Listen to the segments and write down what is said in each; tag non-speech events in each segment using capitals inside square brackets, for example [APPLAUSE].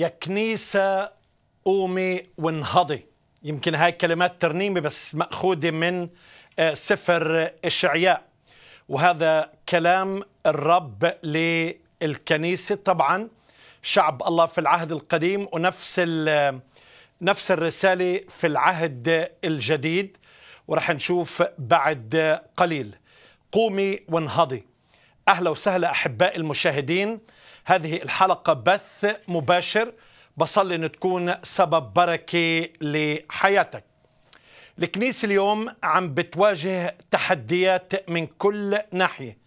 يا كنيسة قومي وانهضي. يمكن هاي كلمات ترنيمة بس مأخوذة من آه، سفر إشعياء. وهذا كلام الرب للكنيسة. طبعا شعب الله في العهد القديم ونفس نفس الرسالة في العهد الجديد. ورح نشوف بعد قليل. قومي وانهضي. أهلا وسهلا أحباء المشاهدين. هذه الحلقة بث مباشر. بصلي أن تكون سبب بركة لحياتك. الكنيسة اليوم عم بتواجه تحديات من كل ناحية.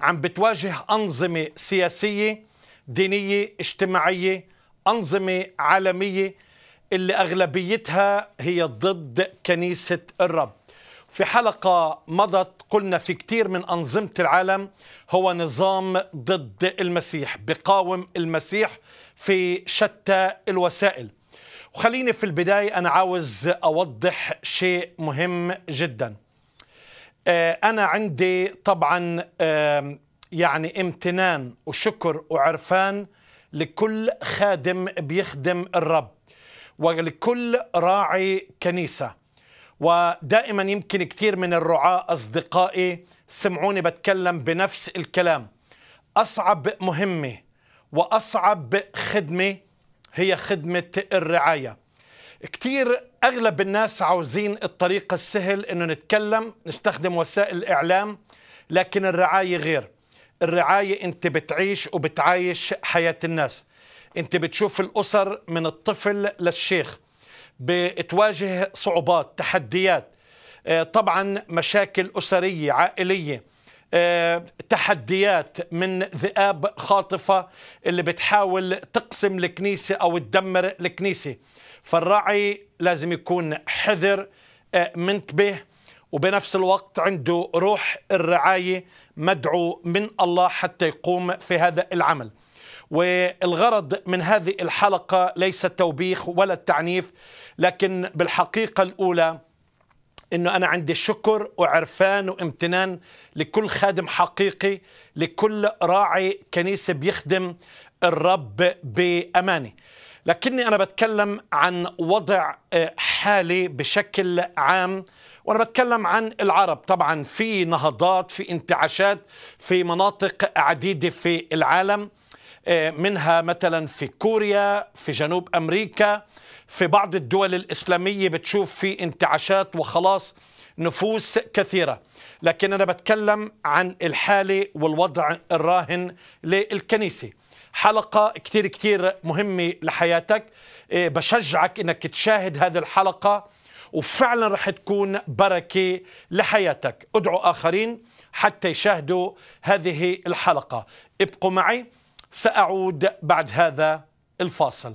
عم بتواجه أنظمة سياسية دينية اجتماعية أنظمة عالمية اللي أغلبيتها هي ضد كنيسة الرب. في حلقة مضت قلنا في كثير من أنظمة العالم هو نظام ضد المسيح بقاوم المسيح في شتى الوسائل. وخليني في البداية أنا عاوز أوضح شيء مهم جدا. آه، أنا عندي طبعا يعني امتنان وشكر وعرفان لكل خادم بيخدم الرب ولكل راعي كنيسة. ودائما يمكن كثير من الرعاة أصدقائي سمعوني بتكلم بنفس الكلام. أصعب مهمة وأصعب خدمة هي خدمة الرعاية. كثير أغلب الناس عاوزين الطريق السهل أنه نتكلم نستخدم وسائل الإعلام لكن الرعاية غير. الرعاية أنت بتعيش وبتعايش حياة الناس. أنت بتشوف الأسر من الطفل للشيخ. بتواجه صعوبات تحديات. آه، طبعا مشاكل أسرية عائلية. آه، تحديات من ذئاب خاطفة اللي بتحاول تقسم الكنيسة أو تدمر الكنيسة. فالراعي لازم يكون حذر آه، منتبه وبنفس الوقت عنده روح الرعاية مدعو من الله حتى يقوم في هذا العمل. والغرض من هذه الحلقة ليس التوبيخ ولا التعنيف. لكن بالحقيقة الأولى إنه أنا عندي شكر وعرفان وامتنان لكل خادم حقيقي لكل راعي كنيسة بيخدم الرب بامانه لكني أنا بتكلم عن وضع آه، حالي بشكل عام وأنا بتكلم عن العرب. طبعا في نهضات في انتعاشات في مناطق عديدة في العالم آه، منها مثلا في كوريا في جنوب أمريكا في بعض الدول الإسلامية بتشوف في انتعاشات وخلاص نفوس كثيرة. لكن أنا بتكلم عن الحالة والوضع الراهن للكنيسة. حلقة كتير كتير مهمة لحياتك. إيه، بشجعك أنك تشاهد هذه الحلقة وفعلا رح تكون بركة لحياتك. ادعوا آخرين حتى يشاهدوا هذه الحلقة. ابقوا معي سأعود بعد هذا الفاصل.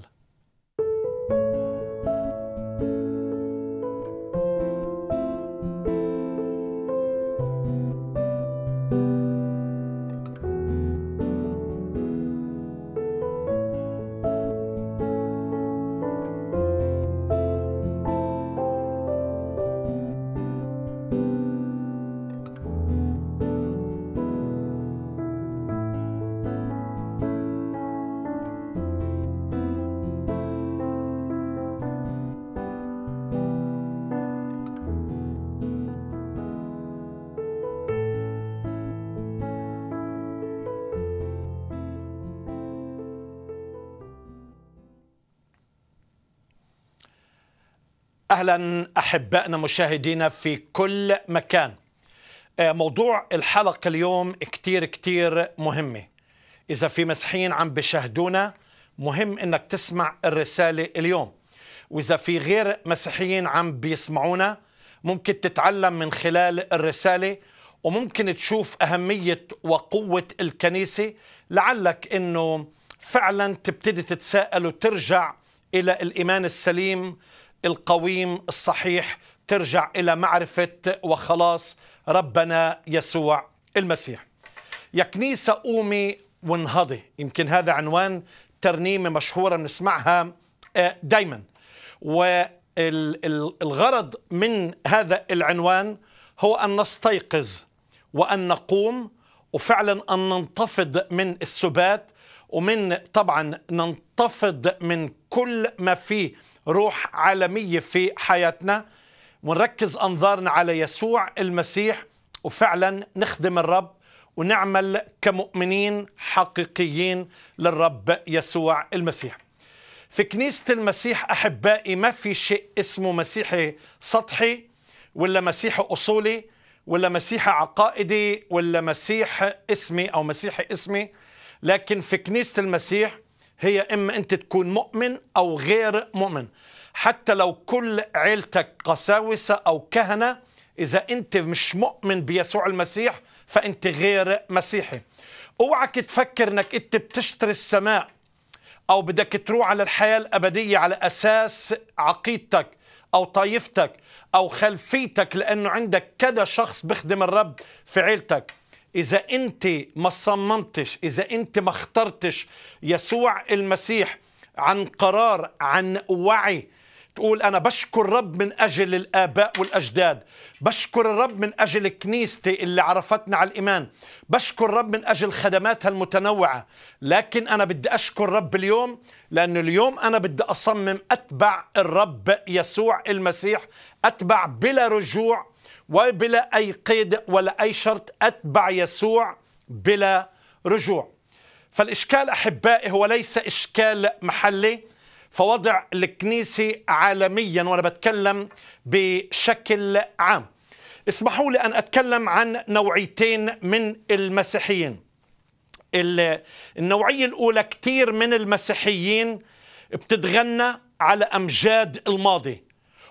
أهلا أحبائنا مشاهدينا في كل مكان. آه، موضوع الحلقة اليوم كتير كتير مهمه إذا في مسيحيين عم بشاهدونا مهم إنك تسمع الرسالة اليوم. وإذا في غير مسيحيين عم بيسمعونا ممكن تتعلم من خلال الرسالة وممكن تشوف أهمية وقوة الكنيسة. لعلك إنه فعلا تبتدي تتساءل وترجع إلى الإيمان السليم القويم الصحيح ترجع إلى معرفة وخلاص ربنا يسوع المسيح. يا كنيسة قومي وانهضي، يمكن هذا عنوان ترنيمة مشهورة بنسمعها آه، دائما. والغرض من هذا العنوان هو أن نستيقظ وأن نقوم وفعلا أن ننتفض من السبات ومن طبعا ننتفض من كل ما فيه روح عالمية في حياتنا. ونركز أنظارنا على يسوع المسيح وفعلا نخدم الرب ونعمل كمؤمنين حقيقيين للرب يسوع المسيح. في كنيسة المسيح أحبائي ما في شيء اسمه مسيحي سطحي ولا مسيحي أصولي ولا مسيحي عقائدي ولا مسيح اسمي أو مسيحي اسمي. لكن في كنيسة المسيح هي إما أنت تكون مؤمن أو غير مؤمن. حتى لو كل عيلتك قساوسة أو كهنة إذا أنت مش مؤمن بيسوع المسيح فأنت غير مسيحي. أوعك تفكر إنك أنت بتشتري السماء أو بدك تروح على الحياة الأبدية على أساس عقيدتك أو طائفتك أو خلفيتك لأنه عندك كذا شخص بخدم الرب في عيلتك. إذا أنت ما صممتش إذا أنت ما اخترتش يسوع المسيح عن قرار عن وعي تقول أنا بشكر الرب من أجل الآباء والأجداد بشكر الرب من أجل كنيستي اللي عرفتنا على الإيمان بشكر الرب من أجل خدماتها المتنوعة لكن أنا بدي أشكر الرب اليوم لأنه اليوم أنا بدي أصمم أتبع الرب يسوع المسيح أتبع بلا رجوع وبلا أي قيد ولا أي شرط أتبع يسوع بلا رجوع. فالإشكال أحبائي هو ليس إشكال محلي فوضع الكنيسة عالميا وأنا بتكلم بشكل عام. اسمحوا لي أن أتكلم عن نوعيتين من المسيحيين. النوعية الأولى كثير من المسيحيين بتتغنى على أمجاد الماضي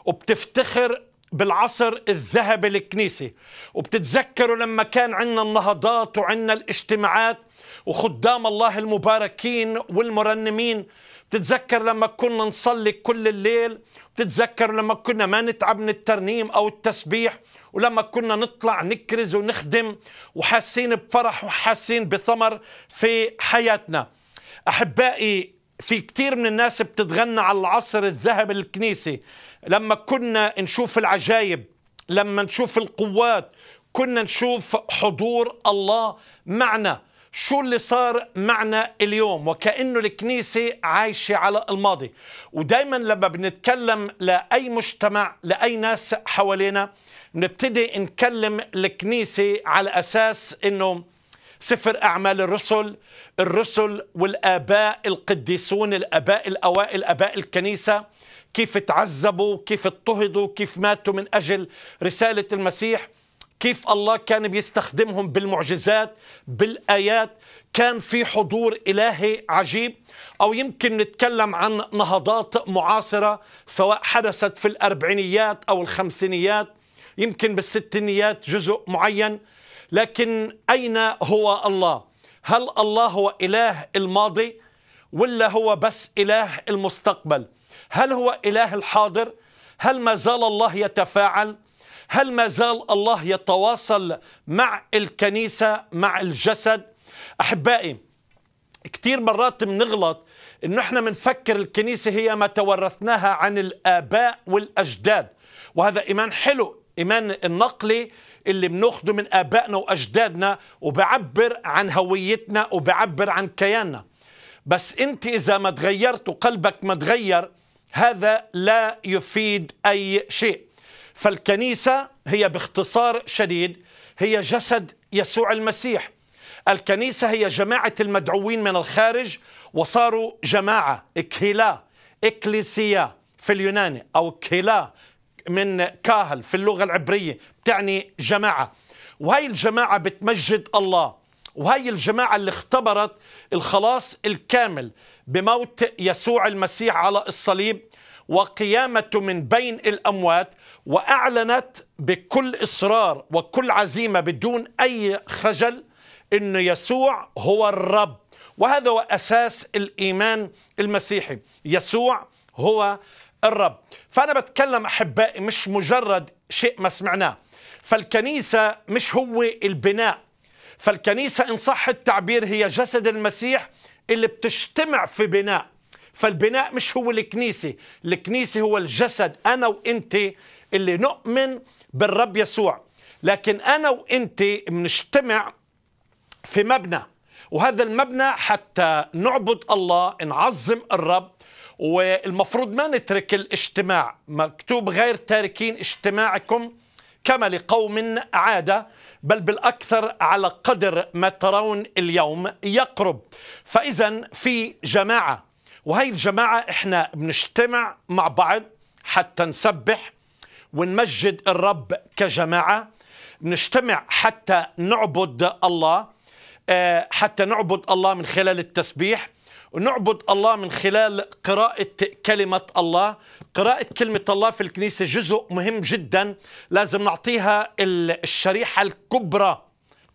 وبتفتخر بالعصر الذهبي للكنيسة وبتتذكروا لما كان عندنا النهضات وعندنا الاجتماعات وخدام الله المباركين والمرنمين. بتتذكر لما كنا نصلي كل الليل؟ بتتذكر لما كنا ما نتعب من الترنيم أو التسبيح؟ ولما كنا نطلع نكرز ونخدم وحاسين بفرح وحاسين بثمر في حياتنا. أحبائي في كثير من الناس بتتغنى على العصر الذهبي للكنيسة لما كنا نشوف العجائب لما نشوف القوات كنا نشوف حضور الله معنا. شو اللي صار معنا اليوم؟ وكأنه الكنيسة عايشة على الماضي. ودايما لما بنتكلم لأي مجتمع لأي ناس حوالينا نبتدي نكلم الكنيسة على أساس أنه سفر أعمال الرسل الرسل والآباء القديسون الآباء الأوائل آباء الكنيسة كيف تعذبوا كيف اضطهدوا كيف ماتوا من أجل رسالة المسيح كيف الله كان بيستخدمهم بالمعجزات بالآيات. كان في حضور إلهي عجيب. أو يمكن نتكلم عن نهضات معاصرة سواء حدثت في الأربعينيات أو الخمسينيات يمكن بالستينيات جزء معين. لكن أين هو الله؟ هل الله هو إله الماضي ولا هو بس إله المستقبل؟ هل هو إله الحاضر؟ هل ما زال الله يتفاعل؟ هل ما زال الله يتواصل مع الكنيسة مع الجسد أحبائي كثير مرات بنغلط انه إحنا بنفكر الكنيسة هي ما تورثناها عن الآباء والأجداد وهذا إيمان حلو إيمان النقلي اللي بناخده من آبائنا وأجدادنا وبعبر عن هويتنا وبعبر عن كياننا. بس أنت إذا ما تغيرت وقلبك ما تغير هذا لا يفيد أي شيء. فالكنيسة هي باختصار شديد هي جسد يسوع المسيح. الكنيسة هي جماعة المدعوين من الخارج وصاروا جماعة إكهيلا إكليسيا في اليوناني أو كهيلا من كاهل في اللغة العبرية تعني جماعة. وهي الجماعة بتمجد الله. وهي الجماعة اللي اختبرت الخلاص الكامل بموت يسوع المسيح على الصليب وقيامته من بين الأموات وأعلنت بكل إصرار وكل عزيمة بدون أي خجل أن يسوع هو الرب. وهذا هو أساس الإيمان المسيحي. يسوع هو الرب. فأنا بتكلم أحبائي مش مجرد شيء ما سمعناه. فالكنيسة مش هو البناء. فالكنيسة إن صح التعبير هي جسد المسيح اللي بتجتمع في بناء. فالبناء مش هو الكنيسة. الكنيسة هو الجسد. أنا وإنت اللي نؤمن بالرب يسوع. لكن أنا وإنت بنجتمع في مبنى. وهذا المبنى حتى نعبد الله نعظم الرب والمفروض ما نترك الاجتماع مكتوب غير تاركين اجتماعكم كما لقوم عادة بل بالأكثر على قدر ما ترون اليوم يقرب. فإذا في جماعة وهي الجماعة إحنا بنجتمع مع بعض حتى نسبح ونمجد الرب كجماعة بنجتمع حتى نعبد الله آه، حتى نعبد الله من خلال التسبيح. ونعبد الله من خلال قراءة كلمة الله. قراءة كلمة الله في الكنيسة جزء مهم جدا. لازم نعطيها الشريحة الكبرى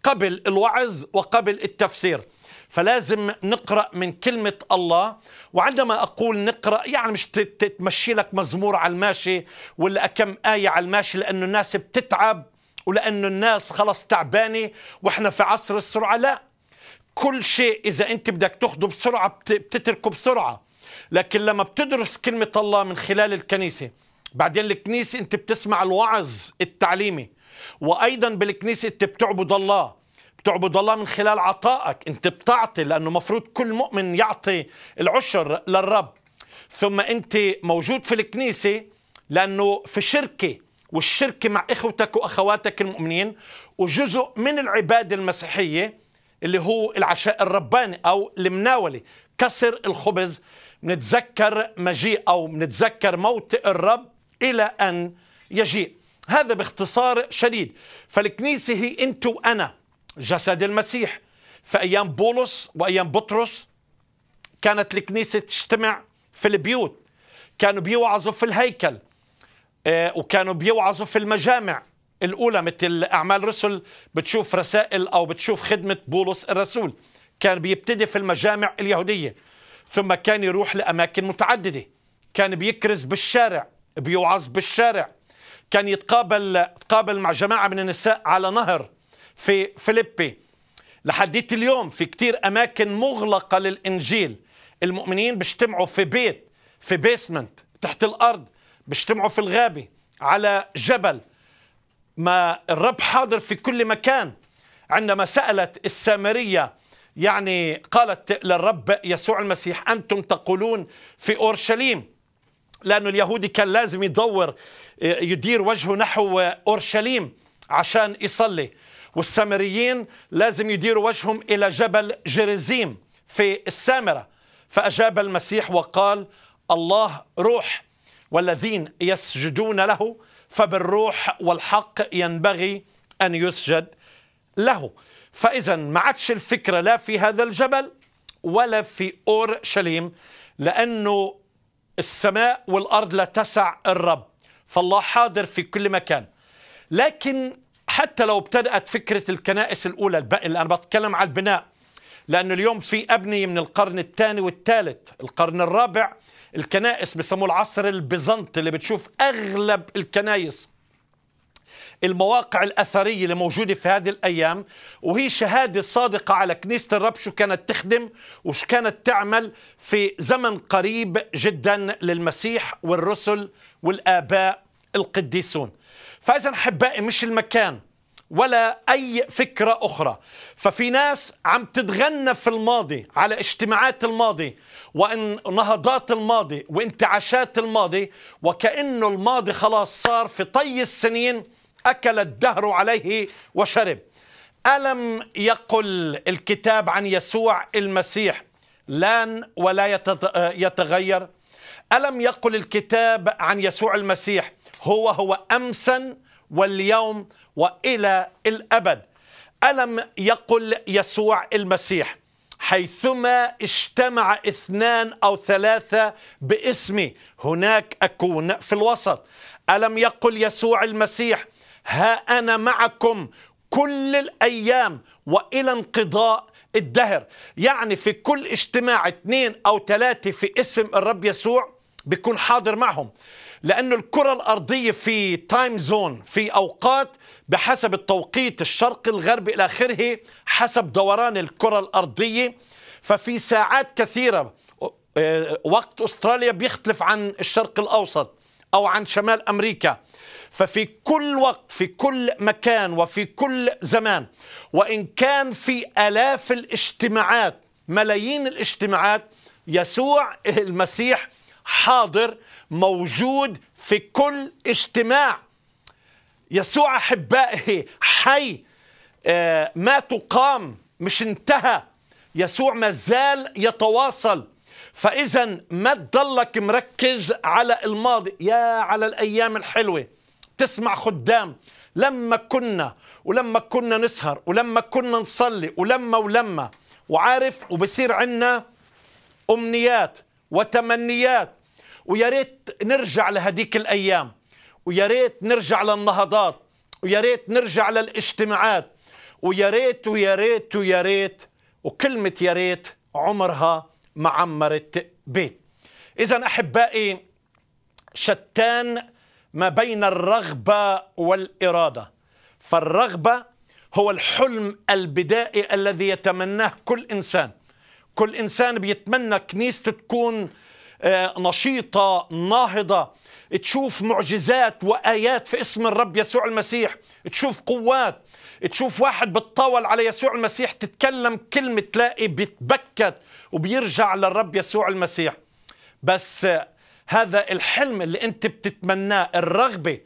قبل الوعظ وقبل التفسير. فلازم نقرأ من كلمة الله. وعندما أقول نقرأ يعني مش تمشي لك مزمور على الماشي ولا كم آية على الماشي لأنه الناس بتتعب ولأنه الناس خلص تعبانة وإحنا في عصر السرعة. لا كل شيء إذا أنت بدك تاخده بسرعة بتتركه بسرعة. لكن لما بتدرس كلمة الله من خلال الكنيسة بعدين الكنيسة أنت بتسمع الوعظ التعليمي. وأيضا بالكنيسة أنت بتعبد الله. بتعبد الله من خلال عطائك. أنت بتعطي لأنه مفروض كل مؤمن يعطي العشر للرب. ثم أنت موجود في الكنيسة لأنه في شركة والشركة مع إخوتك وأخواتك المؤمنين وجزء من العبادة المسيحية. اللي هو العشاء الرباني أو المناولة كسر الخبز نتذكر مجيء أو نتذكر موت الرب إلى أن يجيء. هذا باختصار شديد. فالكنيسة هي أنت وأنا جسد المسيح. في أيام بولس وأيام بطرس كانت الكنيسة تجتمع في البيوت. كانوا بيوعظوا في الهيكل آه، وكانوا بيوعظوا في المجامع. الأولى مثل أعمال رسل بتشوف رسائل أو بتشوف خدمة بولس الرسول. كان بيبتدي في المجامع اليهودية ثم كان يروح لأماكن متعددة. كان بيكرز بالشارع بيوعظ بالشارع. كان يتقابل تقابل مع جماعة من النساء على نهر في فيليبي. لحديت اليوم في كتير أماكن مغلقة للإنجيل. المؤمنين بيجتمعوا في بيت في بيسمنت تحت الأرض بيجتمعوا في الغابة على جبل. ما الرب حاضر في كل مكان. عندما سألت السامرية يعني قالت للرب يسوع المسيح أنتم تقولون في أورشليم لأنه اليهودي كان لازم يدور يدير وجهه نحو أورشليم عشان يصلي. والسامريين لازم يديروا وجههم إلى جبل جريزيم في السامرة. فأجاب المسيح وقال الله روح والذين يسجدون له فبالروح والحق ينبغي أن يسجد له. فإذا ما عادش الفكرة لا في هذا الجبل ولا في أورشليم لأنه السماء والأرض لا تسع الرب فالله حاضر في كل مكان. لكن حتى لو ابتدأت فكرة الكنائس الأولى اللي أنا بتكلم على البناء لأنه اليوم في أبنية من القرن الثاني والثالث القرن الرابع الكنائس بسموه العصر البيزنطي اللي بتشوف أغلب الكنائس المواقع الأثرية اللي موجودة في هذه الأيام وهي شهادة صادقة على كنيسة الرب شو كانت تخدم وش كانت تعمل في زمن قريب جدا للمسيح والرسل والآباء القديسون. فإذا أحبائي مش المكان ولا أي فكرة أخرى. ففي ناس عم تتغنى في الماضي على اجتماعات الماضي وإن نهضات الماضي وانتعاشات الماضي وكأنه الماضي خلاص صار في طي السنين أكل الدهر عليه وشرب. ألم يقل الكتاب عن يسوع المسيح؟ لأن ولا يتغير. ألم يقل الكتاب عن يسوع المسيح؟ هو هو أمسا واليوم وإلى الأبد. ألم يقل يسوع المسيح؟ حيثما اجتمع اثنان أو ثلاثة باسمي هناك أكون في الوسط. ألم يقل يسوع المسيح ها أنا معكم كل الأيام وإلى انقضاء الدهر. يعني في كل اجتماع اثنين أو ثلاثة في اسم الرب يسوع بيكون حاضر معهم. لأن الكرة الأرضية في time zone في أوقات بحسب التوقيت الشرقي الغربي إلى آخره حسب دوران الكرة الأرضية. ففي ساعات كثيرة آه، وقت أستراليا بيختلف عن الشرق الأوسط أو عن شمال أمريكا. ففي كل وقت في كل مكان وفي كل زمان وإن كان في آلاف الاجتماعات ملايين الاجتماعات يسوع المسيح حاضر موجود في كل اجتماع. يسوع احبائي حي آه، ما تقام مش انتهى. يسوع ما زال يتواصل. فإذا ما تضلك مركز على الماضي يا على الأيام الحلوة. تسمع خدام. لما كنا ولما كنا نسهر ولما كنا نصلي ولما ولما. وعارف وبصير عنا أمنيات وتمنيات. ويا ريت نرجع لهديك الأيام ويا ريت نرجع للنهضات ويا ريت نرجع للاجتماعات ويا ريت ويا ريت ويا ريت وكلمة يا ريت عمرها ما عمرت بيت. إذا أحبائي شتان ما بين الرغبة والإرادة. فالرغبة هو الحلم البدائي الذي يتمناه كل إنسان. كل إنسان بيتمنى كنيسته تكون نشيطة ناهضة. تشوف معجزات وآيات في اسم الرب يسوع المسيح. تشوف قوات. تشوف واحد بتطاول على يسوع المسيح تتكلم كلمة تلاقي بيتبكت وبيرجع للرب يسوع المسيح. بس هذا الحلم اللي انت بتتمناه الرغبة.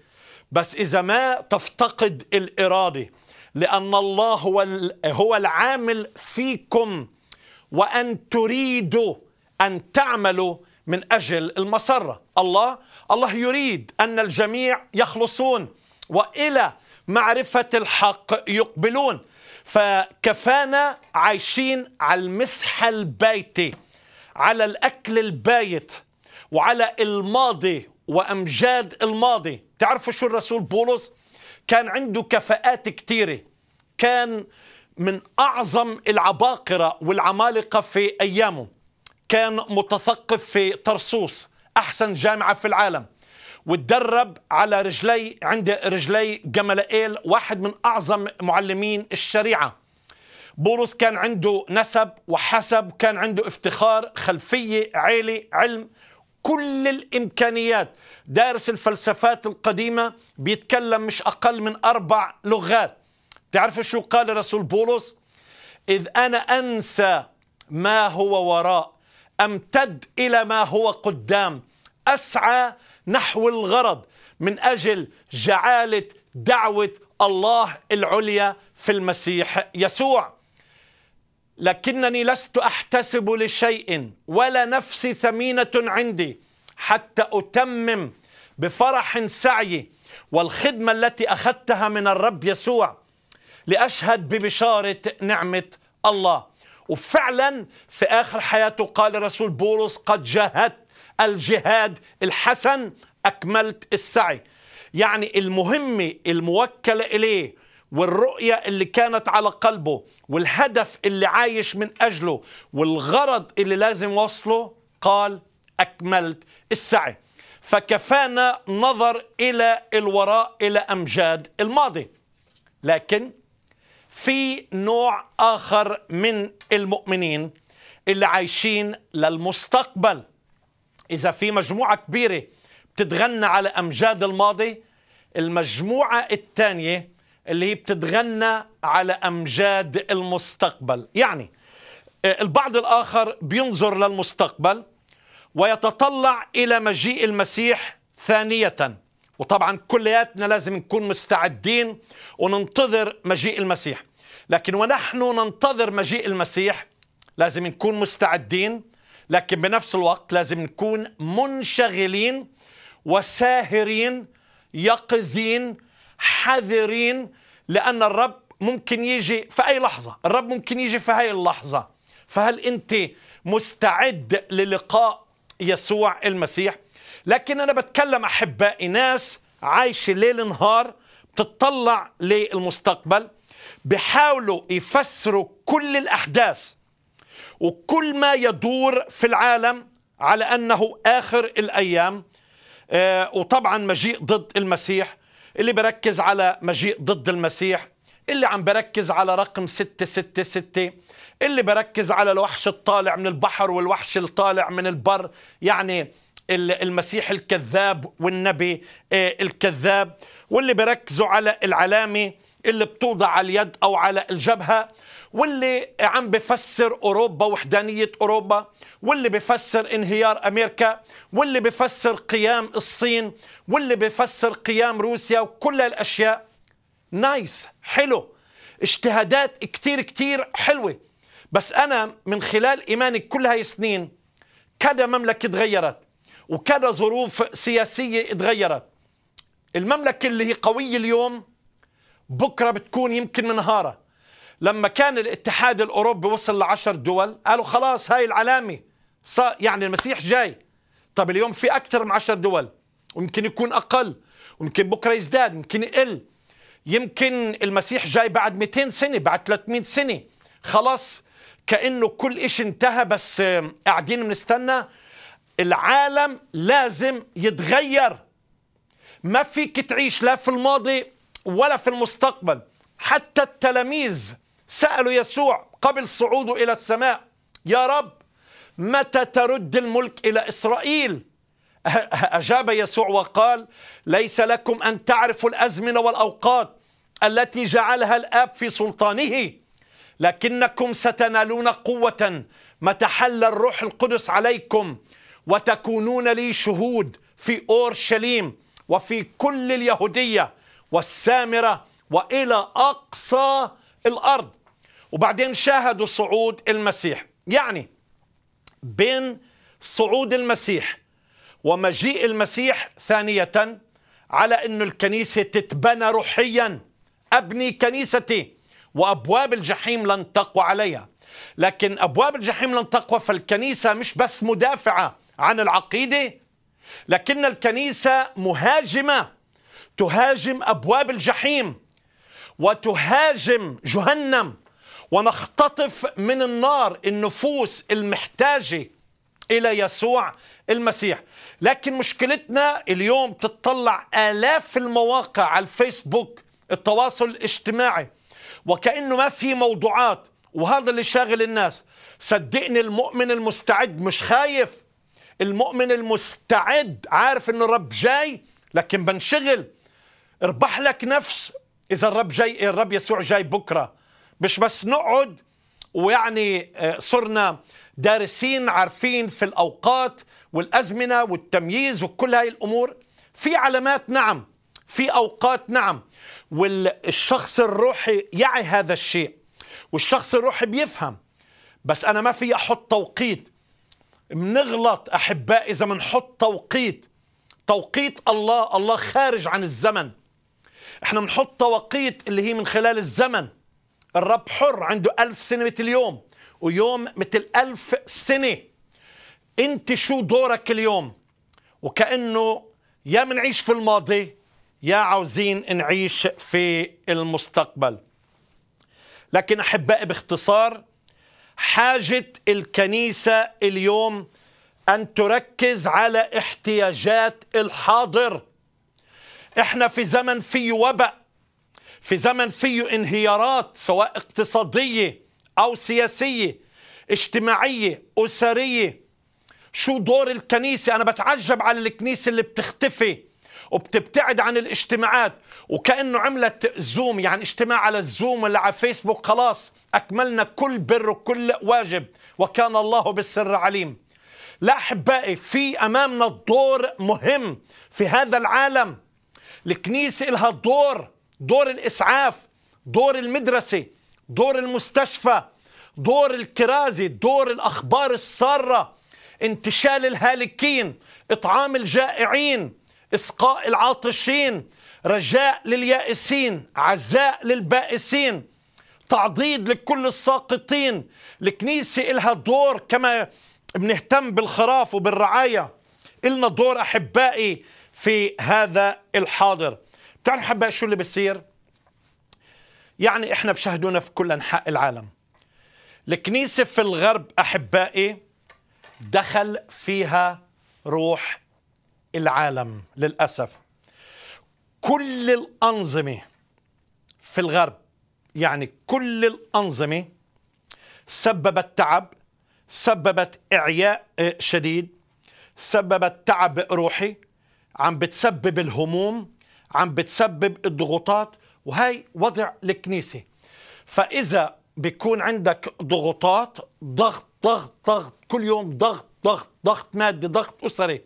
بس إذا ما تفتقد الإرادة. لأن الله هو هو العامل فيكم. وأن تريدوا أن تعملوا من أجل المسرة. الله الله يريد أن الجميع يخلصون وإلى معرفة الحق يقبلون. فكفانا عايشين على المسح البيتي على الأكل البايت وعلى الماضي وأمجاد الماضي. تعرفوا شو الرسول بولس؟ كان عنده كفاءات كثيرة كان من أعظم العباقرة والعمالقة في أيامه. كان متثقف في طرسوس أحسن جامعة في العالم. وتدرب على رجلي عند رجلي جملائيل واحد من أعظم معلمين الشريعة. بولس كان عنده نسب وحسب كان عنده افتخار خلفية عيلة علم. كل الإمكانيات. دارس الفلسفات القديمة بيتكلم مش أقل من أربع لغات. تعرف شو قال رسول بولس؟ إذ أنا أنسى ما هو وراء امتد إلى ما هو قدام؟ أسعى نحو الغرض من أجل جعالة دعوة الله العليا في المسيح يسوع. لكنني لست أحتسب لشيء ولا نفسي ثمينة عندي حتى أتمم بفرح سعي والخدمة التي أخذتها من الرب يسوع لأشهد ببشارة نعمة الله. وفعلا في آخر حياته قال رسول بولس قد جاهدت الجهاد الحسن أكملت السعي. يعني المهمة الموكلة إليه والرؤية اللي كانت على قلبه والهدف اللي عايش من أجله والغرض اللي لازم وصله قال أكملت السعي. فكفانا نظر إلى الوراء إلى أمجاد الماضي. لكن في نوع آخر من المؤمنين اللي عايشين للمستقبل. إذا في مجموعة كبيرة بتتغنى على أمجاد الماضي المجموعة الثانية اللي هي بتتغنى على أمجاد المستقبل. يعني آه، البعض الآخر بينظر للمستقبل ويتطلع إلى مجيء المسيح ثانية. وطبعا كلياتنا لازم نكون مستعدين وننتظر مجيء المسيح. لكن ونحن ننتظر مجيء المسيح لازم نكون مستعدين لكن بنفس الوقت لازم نكون منشغلين وساهرين يقظين حذرين لأن الرب ممكن يجي في أي لحظة. الرب ممكن يجي في هاي اللحظة. فهل أنت مستعد للقاء يسوع المسيح؟ لكن أنا بتكلم أحبائي ناس عايشة ليل نهار بتطلع للمستقبل بيحاولوا يفسروا كل الأحداث وكل ما يدور في العالم على أنه آخر الأيام. آه وطبعا مجيء ضد المسيح اللي بركز على مجيء ضد المسيح اللي عم بركز على رقم 666 اللي بركز على الوحش الطالع من البحر والوحش الطالع من البر. يعني المسيح الكذاب والنبي آه، الكذاب واللي بيركزوا على العلامة اللي بتوضع على اليد أو على الجبهة واللي عم بفسر أوروبا وحدانية أوروبا واللي بفسر انهيار أمريكا واللي بفسر قيام الصين واللي بفسر قيام روسيا وكل الأشياء نايس حلو. اجتهادات كتير كتير حلوة. بس أنا من خلال إيماني كل هاي السنين كذا مملكة تغيرت. وكذا ظروف سياسية تغيرت المملكة اللي هي قوية اليوم بكرة بتكون يمكن منهارة لما كان الاتحاد الأوروبي وصل لعشر دول قالوا خلاص هاي العلامة يعني المسيح جاي. طب اليوم في أكثر من عشر دول. ويمكن يكون أقل ويمكن بكرة يزداد يمكن يقل. يمكن المسيح جاي بعد 200 سنة بعد 300 سنة. خلاص كأنه كل إشي انتهى بس قاعدين بنستنى العالم لازم يتغير. ما فيك تعيش لا في الماضي ولا في المستقبل. حتى التلاميذ سألوا يسوع قبل صعوده إلى السماء يا رب متى ترد الملك إلى إسرائيل؟ [LAUGHS] أجاب يسوع وقال ليس لكم أن تعرفوا الأزمنة والأوقات التي جعلها الآب في سلطانه لكنكم ستنالون قوة. متى حل الروح القدس عليكم وتكونون لي شهود في أورشليم وفي كل اليهودية والسامرة وإلى أقصى الأرض. وبعدين شاهدوا صعود المسيح. يعني بين صعود المسيح ومجيء المسيح ثانية على أن الكنيسة تتبنى روحيا. أبني كنيستي وأبواب الجحيم لن تقوى عليها. لكن أبواب الجحيم لن تقوى فالكنيسة مش بس مدافعة. عن العقيدة. لكن الكنيسة مهاجمة. تهاجم أبواب الجحيم. وتهاجم جهنم. ونختطف من النار النفوس المحتاجة إلى يسوع المسيح. لكن مشكلتنا اليوم تطلع آلاف المواقع على الفيسبوك. التواصل الاجتماعي. وكأنه ما في موضوعات. وهذا اللي شاغل الناس. صدقني المؤمن المستعد مش خايف. المؤمن المستعد عارف إنه الرب جاي لكن بنشغل. اربح لك نفس إذا الرب جاي الرب يسوع جاي بكرة. مش بس نقعد ويعني آه، صرنا دارسين عارفين في الأوقات والأزمنة والتمييز وكل هاي الأمور. في علامات نعم في أوقات نعم. والشخص الروحي يعي هذا الشيء والشخص الروحي بيفهم. بس أنا ما في أحط توقيت. بنغلط أحباء إذا بنحط توقيت. توقيت الله الله خارج عن الزمن. إحنا بنحط توقيت اللي هي من خلال الزمن. الرب حر عنده ألف سنة مثل اليوم. ويوم مثل ألف سنة. أنت شو دورك اليوم؟ وكأنه يا منعيش في الماضي يا عاوزين نعيش في المستقبل. لكن أحبائي باختصار حاجة الكنيسة اليوم أن تركز على احتياجات الحاضر. إحنا في زمن فيه وباء في زمن فيه انهيارات سواء اقتصادية أو سياسية اجتماعية أسرية. شو دور الكنيسة؟ أنا بتعجب على الكنيسة اللي بتختفي. وبتبتعد عن الاجتماعات. وكأنه عملت زوم يعني اجتماع على الزوم ولا على فيسبوك خلاص أكملنا كل بر وكل واجب. وكان الله بالسر عليم. لا أحبائي في أمامنا دور مهم في هذا العالم. الكنيسة لها دور دور الإسعاف دور المدرسة دور المستشفى دور الكرازة دور الأخبار السارة انتشال الهالكين إطعام الجائعين. إسقاء العاطشين رجاء لليائسين عزاء للبائسين تعضيد لكل الساقطين. الكنيسة إلها دور كما بنهتم بالخراف وبالرعاية. إلنا دور أحبائي في هذا الحاضر. بتعرف أحبائي شو اللي بصير؟ يعني إحنا بشاهدونا في كل أنحاء العالم. الكنيسة في الغرب أحبائي دخل فيها روح العالم للأسف. كل الأنظمة في الغرب يعني كل الأنظمة سببت تعب سببت إعياء شديد سببت تعب روحي عم بتسبب الهموم عم بتسبب الضغوطات وهي وضع الكنيسة. فإذا بيكون عندك ضغوطات ضغط ضغط ضغط كل يوم ضغط ضغط ضغط مادي ضغط أسري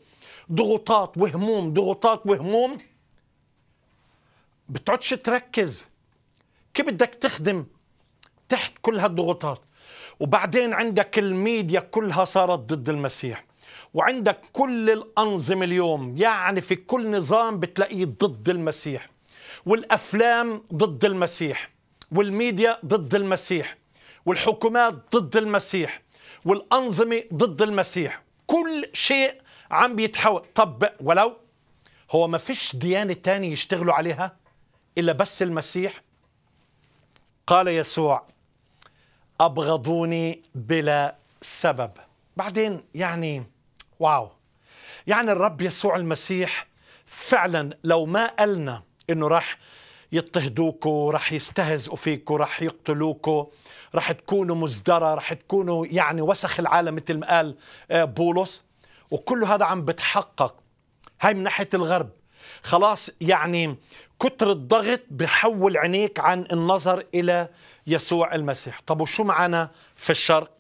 ضغوطات وهموم ضغوطات وهموم. بتقعدش تركز. كيف بدك تخدم تحت كل هالضغوطات؟ وبعدين عندك الميديا كلها صارت ضد المسيح. وعندك كل الأنظمة اليوم يعني في كل نظام بتلاقيه ضد المسيح. والأفلام ضد المسيح. والميديا ضد المسيح. والحكومات ضد المسيح. والأنظمة ضد المسيح. كل شيء عم بيتحول. طب ولو هو ما فيش ديانة تانية يشتغلوا عليها إلا بس المسيح؟ قال يسوع أبغضوني بلا سبب. بعدين يعني واو. يعني الرب يسوع المسيح فعلا لو ما قالنا إنه راح يضطهدوكوا راح يستهزئوا فيكوا راح يقتلوكوا راح تكونوا مزدرى راح تكونوا يعني وسخ العالم مثل ما قال آه، بولس وكل هذا عم بتحقق. هاي من ناحية الغرب. خلاص يعني كتر الضغط بحول عينيك عن النظر إلى يسوع المسيح. طب وشو معنا في الشرق؟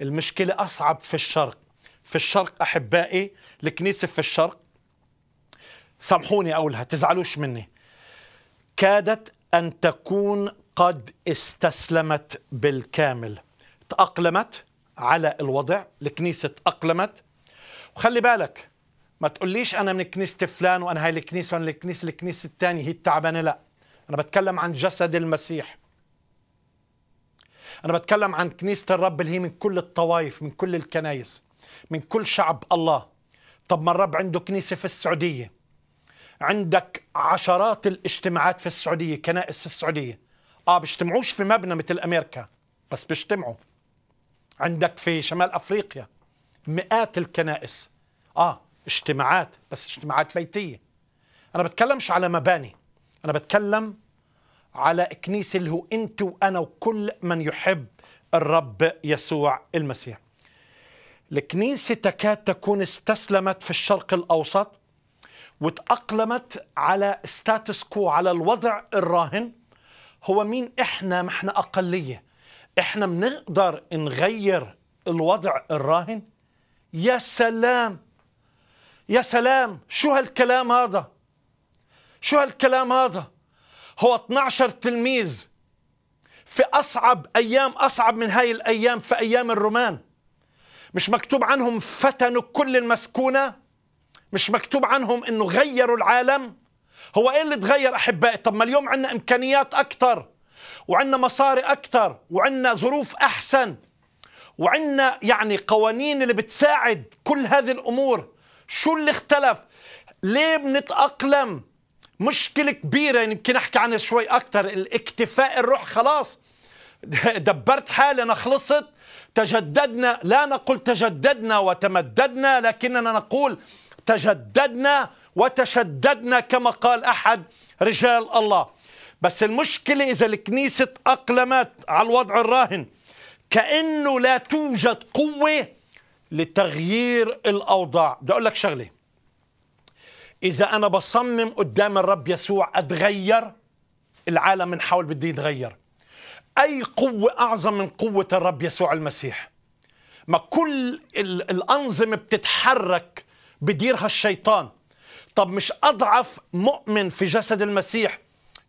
المشكلة أصعب في الشرق. في الشرق أحبائي الكنيسة في الشرق. سامحوني أقولها تزعلوش مني. كادت أن تكون قد استسلمت بالكامل. تأقلمت على الوضع الكنيسة تأقلمت وخلي بالك ما تقوليش أنا من كنيسة فلان وأنا هاي الكنيسة وأنا الكنيسة الكنيسة الثانية هي التعبانة لا. أنا بتكلم عن جسد المسيح. أنا بتكلم عن كنيسة الرب اللي هي من كل الطوائف من كل الكنايس من كل شعب الله. طب ما الرب عنده كنيسة في السعودية. عندك عشرات الاجتماعات في السعودية كنائس في السعودية. آه بيجتمعوش في مبنى مثل أمريكا بس بيجتمعوا. عندك في شمال أفريقيا. مئات الكنائس. آه اجتماعات بس اجتماعات بيتية. أنا بتكلمش على مباني. أنا بتكلم على كنيسة اللي هو أنت وأنا وكل من يحب الرب يسوع المسيح. الكنيسة تكاد تكون استسلمت في الشرق الأوسط وتأقلمت على ستاتس كو على الوضع الراهن. هو مين إحنا؟ ما إحنا أقلية. إحنا بنقدر نغير الوضع الراهن؟ يا سلام. يا سلام. شو هالكلام هذا؟ شو هالكلام هذا؟ هو 12 تلميذ في أصعب أيام أصعب من هاي الأيام في أيام الرومان. مش مكتوب عنهم فتنوا كل المسكونة؟ مش مكتوب عنهم إنه غيروا العالم؟ هو إيه اللي تغير أحبائي؟ طب ما اليوم عندنا إمكانيات أكثر وعندنا مصاري أكثر وعندنا ظروف أحسن. وعندنا يعني قوانين اللي بتساعد كل هذه الأمور. شو اللي اختلف؟ ليه بنتأقلم؟ مشكلة كبيرة يمكن أحكي عنها شوي أكثر الاكتفاء الروح خلاص. [LAUGHS] دبرت حالي أنا خلصت. تجددنا لا نقول تجددنا وتمددنا لكننا نقول تجددنا وتشددنا كما قال أحد رجال الله. بس المشكلة إذا الكنيسة تأقلمت على الوضع الراهن كأنه لا توجد قوة لتغيير الأوضاع. بدي أقول لك شغلة. إذا أنا بصمم قدام الرب يسوع أتغير العالم من حول بده يتغير. أي قوة أعظم من قوة الرب يسوع المسيح؟ ما كل الأنظمة بتتحرك بديرها الشيطان طب مش أضعف مؤمن في جسد المسيح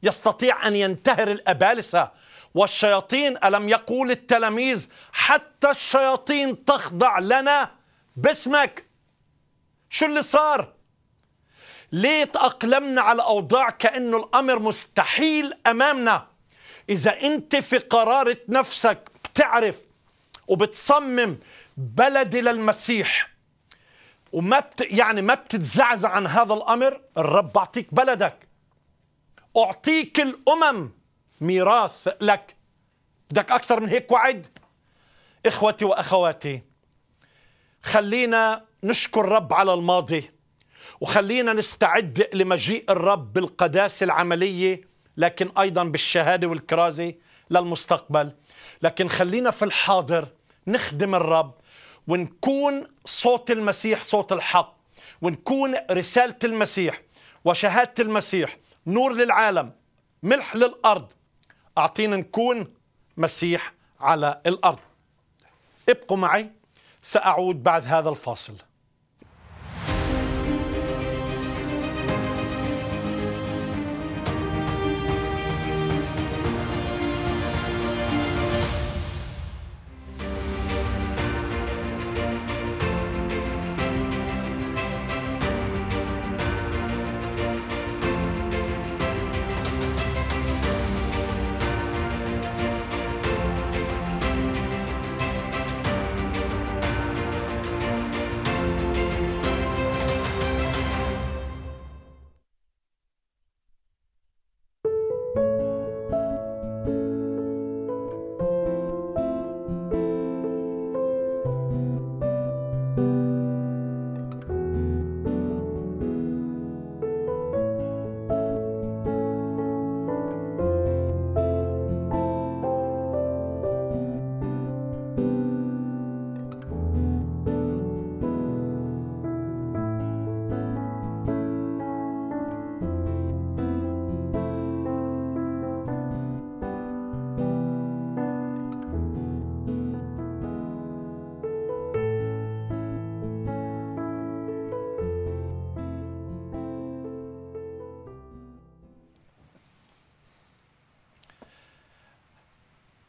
يستطيع أن ينتهر الأبالسة والشياطين ألم يقول التلاميذ حتى الشياطين تخضع لنا باسمك. شو اللي صار؟ ليه تأقلمنا على أوضاع كأنه الأمر مستحيل أمامنا؟ إذا أنت في قرارة نفسك بتعرف وبتصمم بلدي للمسيح وما بت يعني ما بتتزعزع عن هذا الأمر الرب بعطيك بلدك. أعطيك الأمم ميراث لك. بدك أكثر من هيك وعد؟ إخوتي وأخواتي خلينا نشكر الرب على الماضي وخلينا نستعد لمجيء الرب بالقداسة العملية لكن أيضا بالشهادة والكرازة للمستقبل. لكن خلينا في الحاضر نخدم الرب ونكون صوت المسيح صوت الحق ونكون رسالة المسيح وشهادة المسيح نور للعالم ملح للأرض أعطينا نكون مسيح على الأرض. ابقوا معي سأعود بعد هذا الفاصل.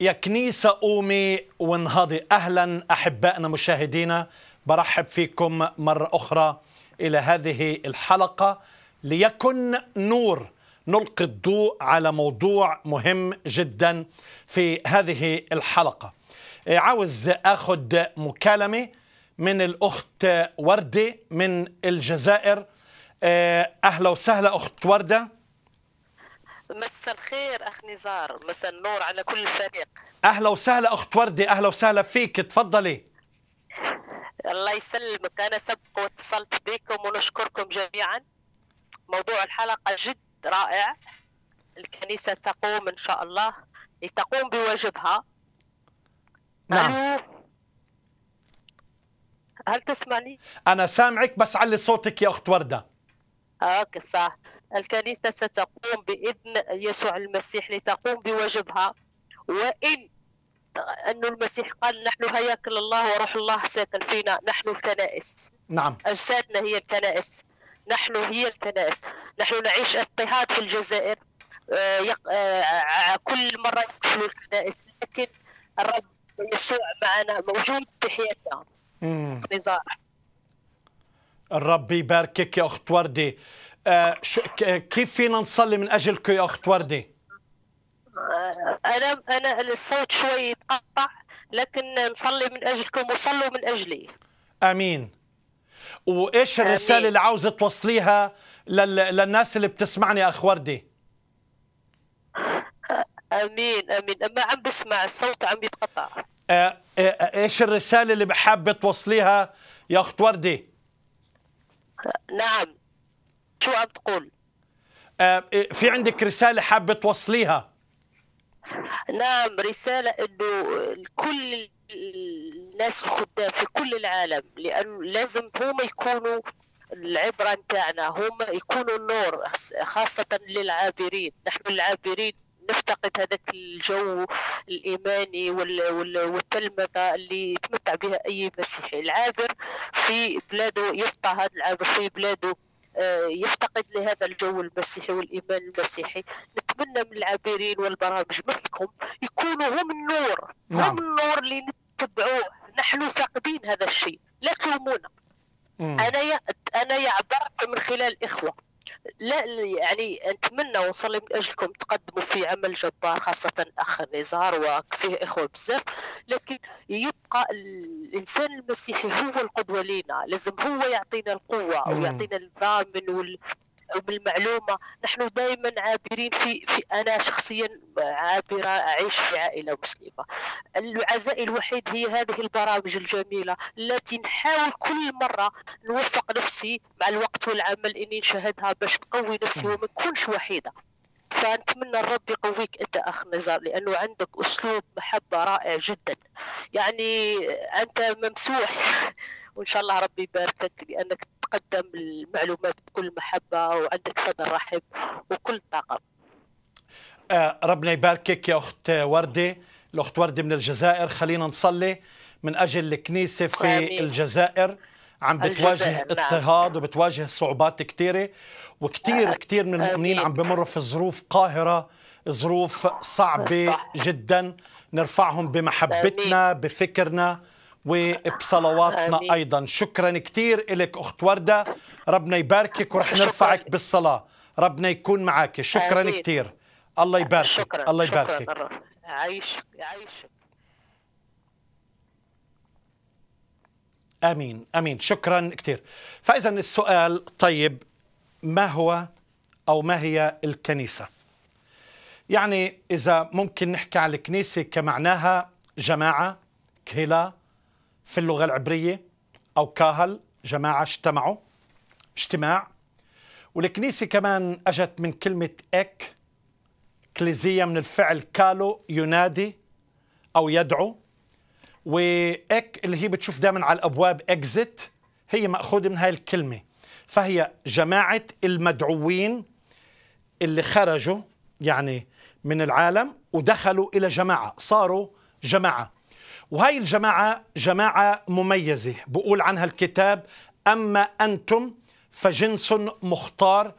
يا كنيسة قومي وانهضي أهلا أحبائنا مشاهدينا. برحب فيكم مرة أخرى إلى هذه الحلقة. ليكن نور نلقي الضوء على موضوع مهم جدا في هذه الحلقة. عاوز أخذ مكالمة من الأخت وردة من الجزائر. أهلا وسهلا أخت وردة. مساء الخير أخ نزار. مساء النور على كل الفريق. أهلا وسهلا أخت وردي. أهلا وسهلا فيك. تفضلي. الله يسلمك. أنا سبق واتصلت بكم ونشكركم جميعا. موضوع الحلقة جد رائع. الكنيسة تقوم إن شاء الله. لتقوم بواجبها. نعم. ألو؟ هل تسمعني؟ أنا سامعك بس علي صوتك يا أخت وردة. أوكي صح. الكنيسة ستقوم بإذن يسوع المسيح لتقوم بواجبها وإن أن المسيح قال نحن هياكل الله وروح الله ساكن فينا نحن الكنائس. نعم. أجسادنا هي الكنائس. نحن هي الكنائس. نحن نعيش اضطهاد في الجزائر. آه،. آه، كل مرة يقفلوا الكنائس. لكن الرب يسوع معنا موجود في حياتنا. نزار الرب يباركك يا شو ك- كيف فينا نصلي من اجلك يا أخت وردة أنا أنا الصوت شوي يتقطع لكن نصلي من أجلكم وصلوا من أجلي. آمين. وإيش الرسالة آمين. اللي عاوزه توصليها لل... للناس اللي بتسمعني يا أخ وردة آمين آمين. أما عم بسمع الصوت عم يتقطع. آه آه إيش الرسالة اللي حابة توصليها يا أخت وردة نعم. شو عم تقول؟ آه في عندك رسالة حابة توصليها؟ نعم رسالة إنه كل الناس الخدام في كل العالم لأنه لازم هم يكونوا العبرة نتاعنا هم يكونوا النور خاصة للعابرين. نحن العابرين نفتقد هذاك الجو الإيماني وال- وال- والتلمذة اللي يتمتع بها أي مسيحي. العابر في بلاده يضطهد العابر في بلاده. يفتقد لهذا الجو المسيحي والإيمان المسيحي نتمنى من العابرين والبرامج مثلكم يكونوا هم النور نعم. هم النور اللي نتبعوه نحن فاقدين هذا الشيء لا تلومونا. أنا يا أنا عبرت من خلال الاخوه لا يعني نتمنى ونصلي من اجلكم تقدموا في عمل جبار خاصة أخ نزار وفيه إخوة بزاف لكن يبقى الإنسان المسيحي هو القدوة لنا لازم هو يعطينا القوة. ويعطينا الضامن وال بالمعلومة. نحن دائما عابرين في في أنا شخصيا عابرة أعيش في عائلة مسلمة. العزاء الوحيد هي هذه البرامج الجميلة التي نحاول كل مرة نوفق نفسي مع الوقت والعمل إني نشاهدها باش نقوي نفسي وما نكونش وحيدة. فنتمنى الرب يقويك أنت أخ نزار لأنه عندك أسلوب محبة رائع جدا. يعني أنت ممسوح. [LAUGHS] وإن شاء الله ربي يباركك لأنك تقدم المعلومات بكل محبة وعندك صدر رحب وكل طاقة آه ربنا يباركك يا أخت وردة الأخت وردة من الجزائر خلينا نصلي من أجل الكنيسة في آمين. الجزائر عم بتواجه نعم. اضطهاد وبتواجه صعوبات كثيره وكثير كثير من المؤمنين عم بمروا في ظروف قاهرة ظروف صعبة صح. جدا نرفعهم بمحبتنا آمين. بفكرنا وبصلواتنا آمين. أيضا. شكرا كثير لك أخت وردة. ربنا يباركك ورح نرفعك بالصلاة. ربنا يكون معك شكرا كثير الله يباركك. شكرا. الله يباركك. شكرا. عايشك عايشك آمين آمين. شكرا كثير فاذا السؤال طيب ما هو أو ما هي الكنيسة؟ يعني إذا ممكن نحكي عن الكنيسة كمعناها جماعة كهلا في اللغة العبرية أو كاهل جماعة اجتمعوا اجتماع. والكنيسة كمان أجت من كلمة إك كليزية من الفعل كالو ينادي أو يدعو. وإك اللي هي بتشوف دائما على الأبواب إكزيت هي مأخوذة من هاي الكلمة. فهي جماعة المدعوين اللي خرجوا يعني من العالم ودخلوا إلى جماعة صاروا جماعة. وهي الجماعة جماعة مميزة. بقول عنها الكتاب أما أنتم فجنس مختار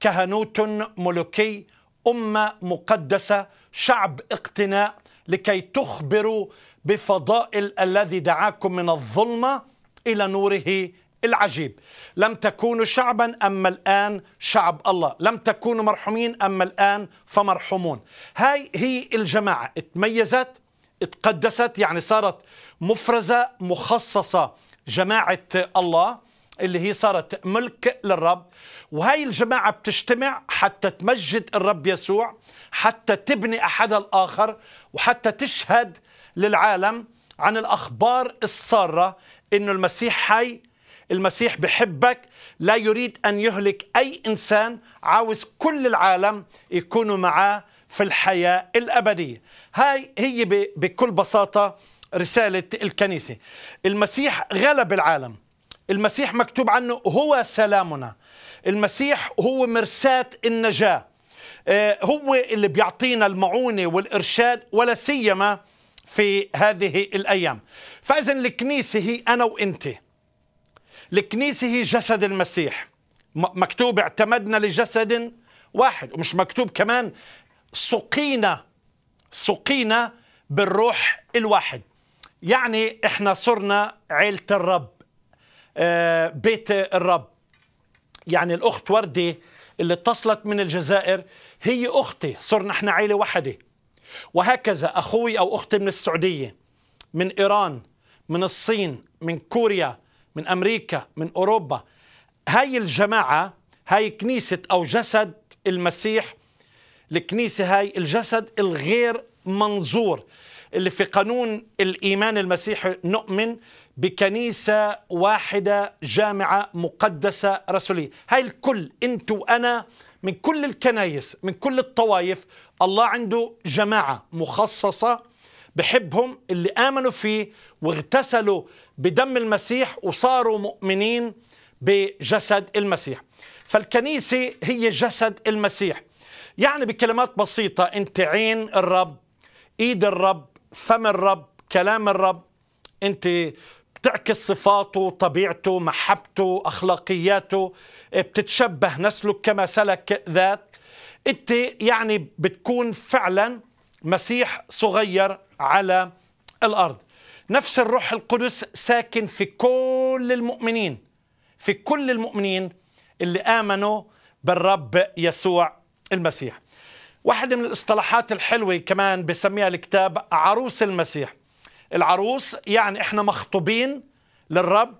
كهنوت ملوكي أمة مقدسة شعب اقتناء لكي تخبروا بفضائل الذي دعاكم من الظلمة إلى نوره العجيب. لم تكونوا شعبا أما الآن شعب الله. لم تكونوا مرحومين أما الآن فمرحومون. هاي هي الجماعة. تميزت تقدست يعني صارت مفرزة مخصصة جماعة الله اللي هي صارت ملك للرب. وهي الجماعة بتجتمع حتى تمجد الرب يسوع حتى تبني أحدها الآخر وحتى تشهد للعالم عن الأخبار السارة إنه المسيح حي المسيح بحبك لا يريد أن يهلك أي إنسان عاوز كل العالم يكونوا معاه في الحياة الأبدية. هاي هي بكل بساطة رسالة الكنيسة. المسيح غلب العالم. المسيح مكتوب عنه هو سلامنا. المسيح هو مرساة النجاة. آه، هو اللي بيعطينا المعونة والإرشاد ولا سيما في هذه الأيام. فإذا الكنيسة هي أنا وإنت. الكنيسة هي جسد المسيح. مكتوب اعتمدنا لجسد واحد ومش مكتوب كمان سقينا سقينا بالروح الواحد. يعني إحنا صرنا عيلة الرب آه، بيت الرب. يعني الأخت وردة اللي اتصلت من الجزائر هي أختي صرنا إحنا عيلة واحدة وهكذا أخوي أو أختي من السعودية من إيران من الصين من كوريا من أمريكا من أوروبا. هاي الجماعة هاي كنيسة أو جسد المسيح الكنيسة هاي الجسد الغير منظور اللي في قانون الإيمان المسيحي نؤمن بكنيسة واحدة جامعة مقدسة رسولية. هاي الكل انت وأنا من كل الكنايس من كل الطوائف الله عنده جماعة مخصصة بحبهم اللي آمنوا فيه واغتسلوا بدم المسيح وصاروا مؤمنين بجسد المسيح. فالكنيسة هي جسد المسيح. يعني بكلمات بسيطة. أنت عين الرب إيد الرب فم الرب كلام الرب. أنت بتعكس صفاته طبيعته محبته أخلاقياته بتتشبه نسلك كما سلك ذات انت يعني بتكون فعلا مسيح صغير على الأرض. نفس الروح القدس ساكن في كل المؤمنين في كل المؤمنين اللي آمنوا بالرب يسوع المسيح. واحدة من الاصطلاحات الحلوة كمان بسميها الكتاب عروس المسيح. العروس يعني إحنا مخطوبين للرب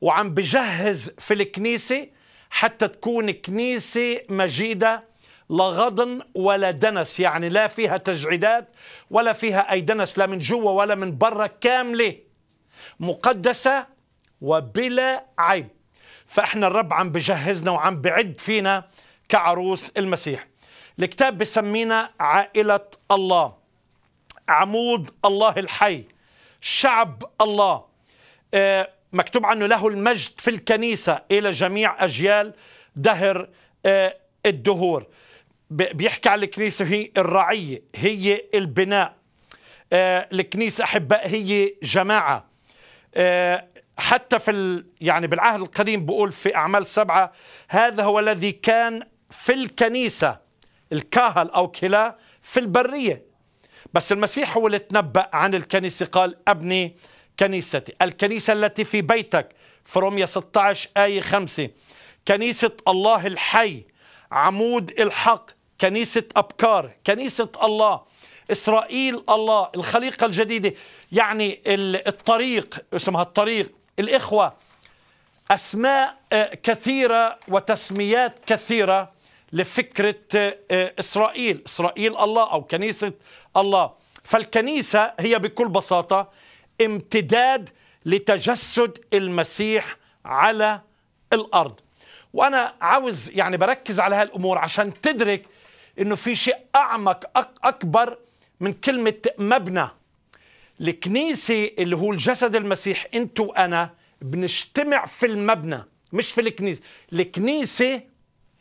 وعم بجهز في الكنيسة حتى تكون كنيسة مجيدة لا غضن ولا دنس يعني لا فيها تجعيدات ولا فيها أي دنس لا من جوا ولا من برا كاملة مقدسة وبلا عيب. فإحنا الرب عم بجهزنا وعم بعد فينا كعروس المسيح. الكتاب بسمينا عائلة الله عمود الله الحي شعب الله. آه، مكتوب عنه له المجد في الكنيسة إلى جميع أجيال دهر آه، الدهور. بيحكي عن الكنيسة هي الرعية هي البناء. آه، الكنيسة أحباء هي جماعة. حتى في يعني بالعهد القديم بقول في أعمال سبعة هذا هو الذي كان في الكنيسة الكاهل أو كلا في البرية. بس المسيح هو اللي تنبأ عن الكنيسة قال أبني كنيستي. الكنيسة التي في بيتك في رومية 16 آية 5 كنيسة الله الحي عمود الحق كنيسة أبكار كنيسة الله إسرائيل الله الخليقة الجديدة. يعني الطريق اسمها الطريق. الإخوة أسماء آه، كثيرة وتسميات كثيرة. لفكرة آه، إسرائيل. إسرائيل الله أو كنيسة الله. فالكنيسة هي بكل بساطة امتداد لتجسد المسيح على الأرض. وأنا عاوز يعني بركز على هالأمور عشان تدرك أنه في شيء أعمق أكبر من كلمة مبنى. الكنيسة اللي هو الجسد المسيح أنت وأنا بنجتمع في المبنى مش في الكنيسة. الكنيسة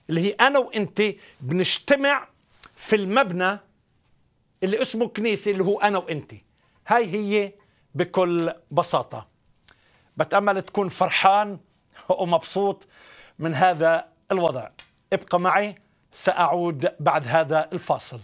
اللي هي أنا وأنت بنجتمع في المبنى اللي اسمه كنيسة اللي هو أنا وأنت هاي هي بكل بساطة. بتأمل تكون فرحان [LAUGHS] ومبسوط من هذا الوضع. ابقى معي سأعود بعد هذا الفاصل.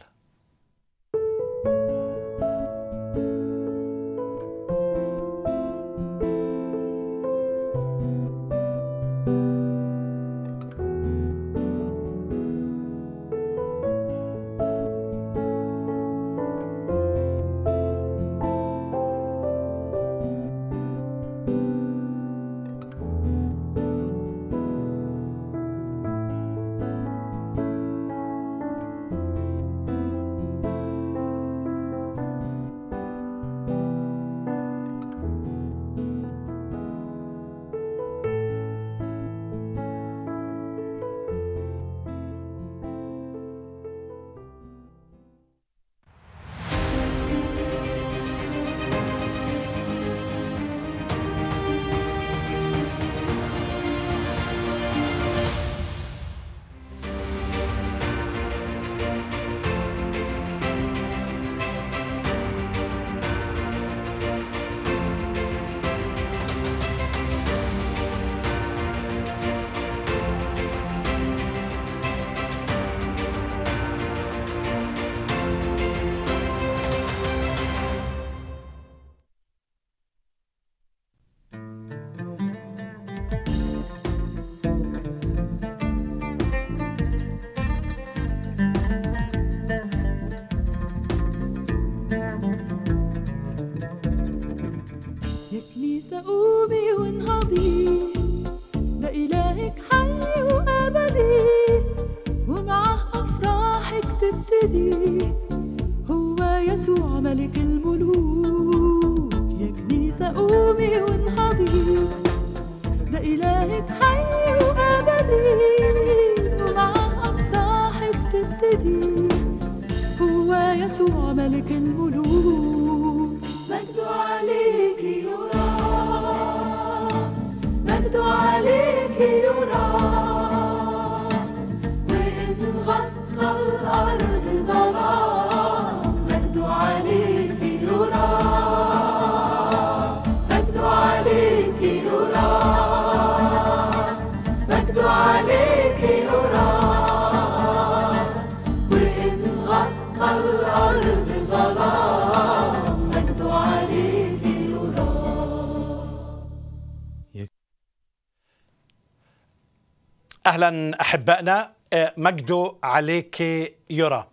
أهلا أحبائنا آه، مجده عليك يرى.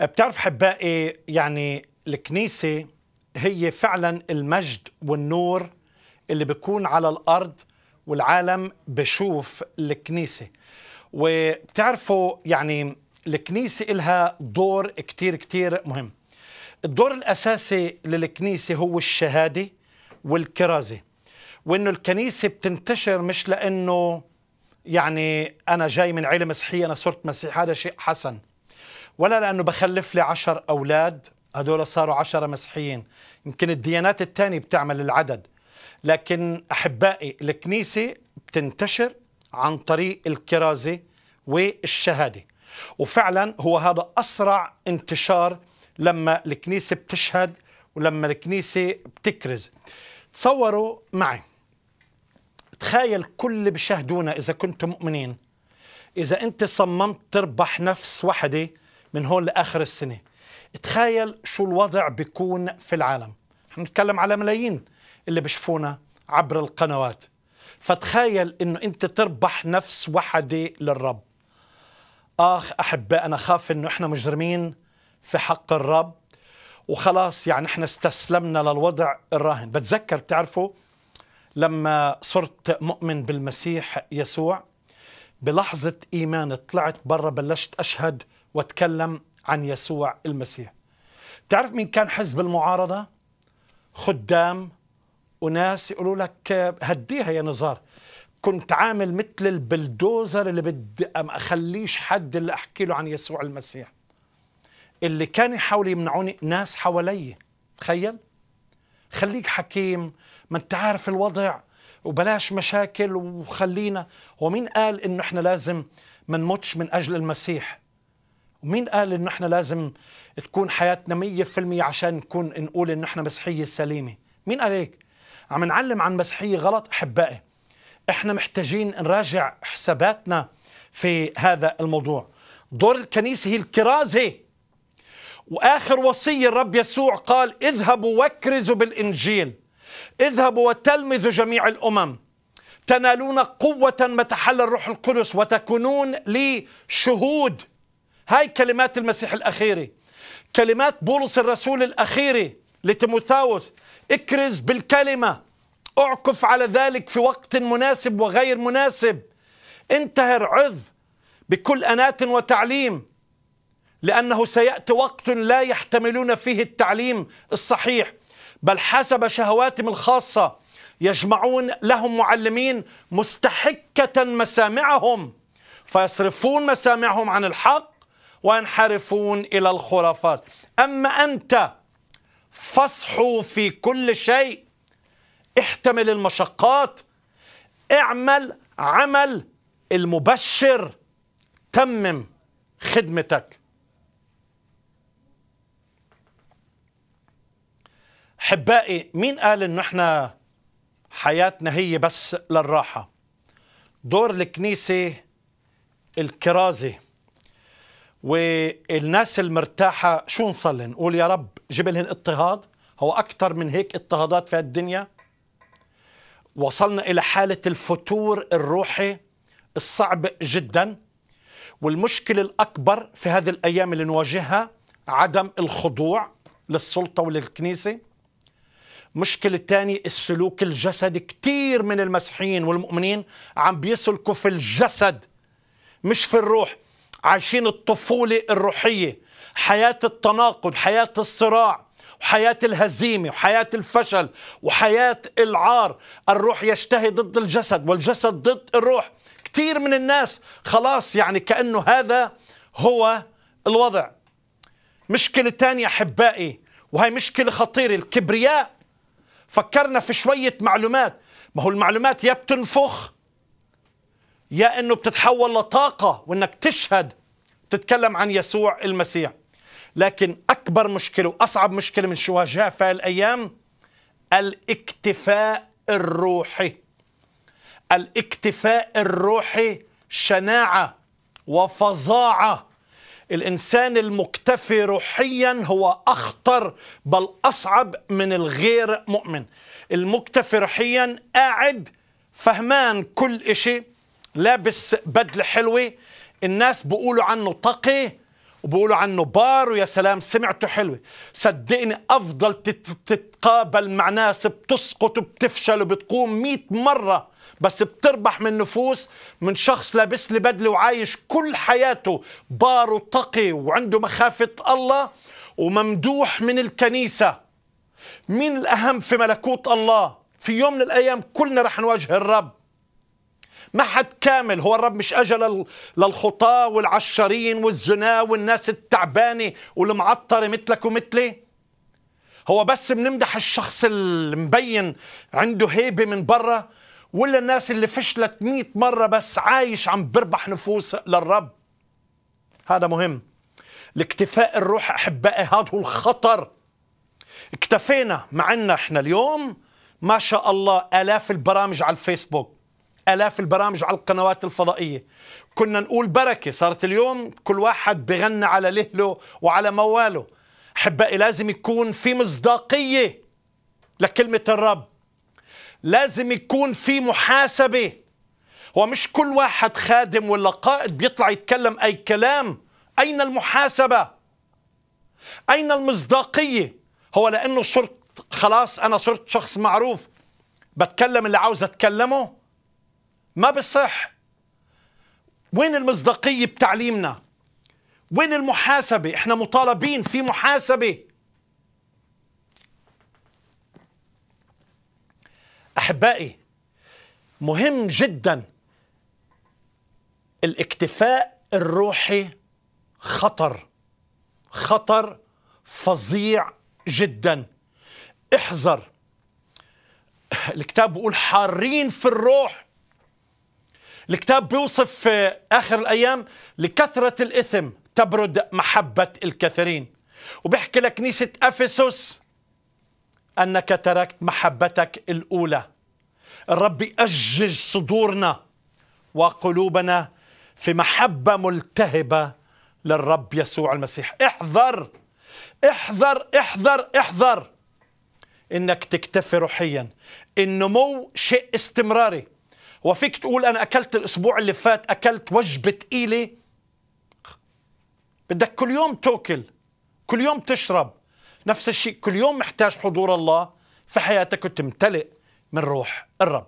آه، بتعرف أحبائي يعني الكنيسة هي فعلا المجد والنور اللي بيكون على الأرض والعالم بشوف الكنيسة. وبتعرفوا يعني الكنيسة إلها دور كتير كتير مهم. الدور الأساسي للكنيسة هو الشهادة والكرازة. وإنه الكنيسة بتنتشر مش لأنه يعني أنا جاي من عيلة مسيحية أنا صرت مسيح هذا شيء حسن. ولا لأنه بخلف لي عشر أولاد هدول صاروا عشرة مسيحيين. يمكن الديانات الثانية بتعمل العدد. لكن أحبائي الكنيسة بتنتشر عن طريق الكرازة والشهادة. وفعلا هو هذا أسرع انتشار لما الكنيسة بتشهد ولما الكنيسة بتكرز. تصوروا معي تخيل كل اللي بيشاهدونا إذا كنتم مؤمنين. إذا أنت صممت تربح نفس وحدة من هون لآخر السنة. تخيل شو الوضع بيكون في العالم. نتكلم على ملايين اللي بيشوفونا عبر القنوات. فتخيل إنه أنت تربح نفس وحدة للرب. آخ احباء أنا خاف إنه إحنا مجرمين في حق الرب. وخلاص يعني إحنا استسلمنا للوضع الراهن. بتذكر تعرفوا لما صرت مؤمن بالمسيح يسوع بلحظة إيمان طلعت برا بلشت أشهد وأتكلم عن يسوع المسيح. تعرف مين كان حزب المعارضة؟ خدام وناس يقولوا لك هديها يا نزار. كنت عامل مثل البلدوزر اللي بدي ما أخليش حد اللي أحكي له عن يسوع المسيح. اللي كان يحاول يمنعوني ناس حوالي. تخيل؟ خليك حكيم ما انت عارف الوضع وبلاش مشاكل وخلينا. هو مين قال إنه إحنا لازم ما نموتش من أجل المسيح؟ ومين قال إنه إحنا لازم تكون حياتنا مية في المية عشان نكون نقول إنه إحنا مسيحية سليمة؟ مين قال هيك؟ عم نعلم عن مسيحية غلط؟ أحبائي إحنا محتاجين نراجع حساباتنا في هذا الموضوع. دور الكنيسة هي الكرازة. وآخر وصية الرب يسوع قال اذهبوا واكرزوا بالإنجيل. اذهبوا وتلمذوا جميع الأمم. تنالون قوة متى حل الروح القدس وتكونون لي شهود. هاي كلمات المسيح الأخيرة. كلمات بولس الرسول الأخيرة لتيموثاوس. اكرز بالكلمة. اعكف على ذلك في وقت مناسب وغير مناسب. انتهر عظ بكل أناة وتعليم لأنه سيأتي وقت لا يحتملون فيه التعليم الصحيح. بل حسب شهواتهم الخاصة يجمعون لهم معلمين مستحكه مسامعهم فيصرفون مسامعهم عن الحق وينحرفون إلى الخرافات. أما أنت فاصحوا في كل شيء احتمل المشقات اعمل عمل المبشر تمم خدمتك. احبائي مين قال انه إحنا حياتنا هي بس للراحة؟ دور الكنيسة الكرازه والناس المرتاحة شو نصلي نقول يا رب جيب لهم اضطهاد. هو أكثر من هيك اضطهادات في الدنيا وصلنا إلى حالة الفتور الروحي الصعب جدا. والمشكلة الأكبر في هذه الأيام اللي نواجهها عدم الخضوع للسلطة وللكنيسة. مشكلة تانية السلوك الجسدي. كتير من المسيحيين والمؤمنين عم بيسلكوا في الجسد مش في الروح. عايشين الطفولة الروحية حياة التناقض حياة الصراع وحياة الهزيمة وحياة الفشل وحياة العار. الروح يشتهي ضد الجسد والجسد ضد الروح. كتير من الناس خلاص يعني كأنه هذا هو الوضع. مشكلة تانية أحبائي وهي مشكلة خطيرة الكبرياء فكرنا في شوية معلومات. ما هو المعلومات يا بتنفخ يا إنه بتتحول لطاقة وإنك تشهد تتكلم عن يسوع المسيح. لكن أكبر مشكلة وأصعب مشكلة من شو واجهها في الأيام الاكتفاء الروحي. الاكتفاء الروحي شناعة وفظاعة. الإنسان المكتفي روحيا هو أخطر بل أصعب من الغير مؤمن. المكتفي روحيا قاعد فهمان كل إشي لابس بدلة حلوة. الناس بيقولوا عنه تقي وبيقولوا عنه بار ويا سلام سمعته حلوة. صدقني أفضل تتقابل مع ناس بتسقط وبتفشل وبتقوم مئة مرة. بس بتربح من نفوس من شخص لابس لي بدلة وعايش كل حياته بار وتقي وعنده مخافة الله وممدوح من الكنيسة. مين الأهم في ملكوت الله؟ في يوم من الأيام كلنا رح نواجه الرب. ما حد كامل هو الرب مش أجل للخطاة والعشرين والزنا والناس التعبانة والمعطرة مثلك ومثلي. هو بس بنمدح الشخص المبين عنده هيبة من برا. ولا الناس اللي فشلت مئة مرة بس عايش عم بربح نفوس للرب. هذا مهم. الاكتفاء الروح أحبائي هذا هو الخطر. اكتفينا معنا إحنا اليوم. ما شاء الله آلاف البرامج على الفيسبوك آلاف البرامج على القنوات الفضائية. كنا نقول بركة صارت اليوم كل واحد بغنى على لهله وعلى مواله. أحبائي لازم يكون في مصداقية لكلمة الرب. لازم يكون في محاسبة. هو مش كل واحد خادم ولا قائد بيطلع يتكلم أي كلام. أين المحاسبة؟ أين المصداقية؟ هو لأنه صرت خلاص أنا صرت شخص معروف. بتكلم اللي عاوز أتكلمه؟ ما بصح. وين المصداقية بتعليمنا؟ وين المحاسبة؟ إحنا مطالبين في محاسبة. أحبائي مهم جدا الاكتفاء الروحي خطر خطر فظيع جدا. احذر الكتاب بيقول حارين في الروح. الكتاب بيوصف في آخر الأيام لكثرة الإثم تبرد محبة الكثيرين. وبيحكي لكنيسة أفسس أنك تركت محبتك الأولى. الرب يأجج صدورنا وقلوبنا في محبة ملتهبة للرب يسوع المسيح. احذر احذر احذر احذر إنك تكتفي روحيا. النمو شيء استمراري. وفيك تقول أنا أكلت الأسبوع اللي فات أكلت وجبة ثقيله بدك كل يوم تأكل كل يوم تشرب. نفس الشيء. كل يوم محتاج حضور الله في حياتك وتمتلئ من روح الرب.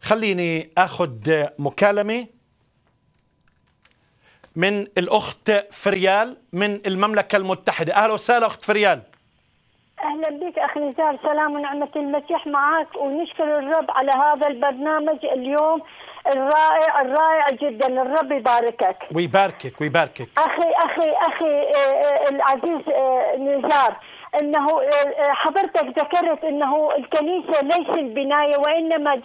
خليني آخذ مكالمة من الأخت فريال من المملكة المتحدة. أهلا وسهلا أخت فريال. أهلا بك أخي نزار. سلام ونعمة المسيح معك. ونشكر الرب على هذا البرنامج اليوم. الرائع الرائع جدا. الرب يباركك. ويباركك ويباركك أخي أخي أخي آه، آه، العزيز آه، نزار إنه حضرتك ذكرت إنه الكنيسة ليس البنايه وإنما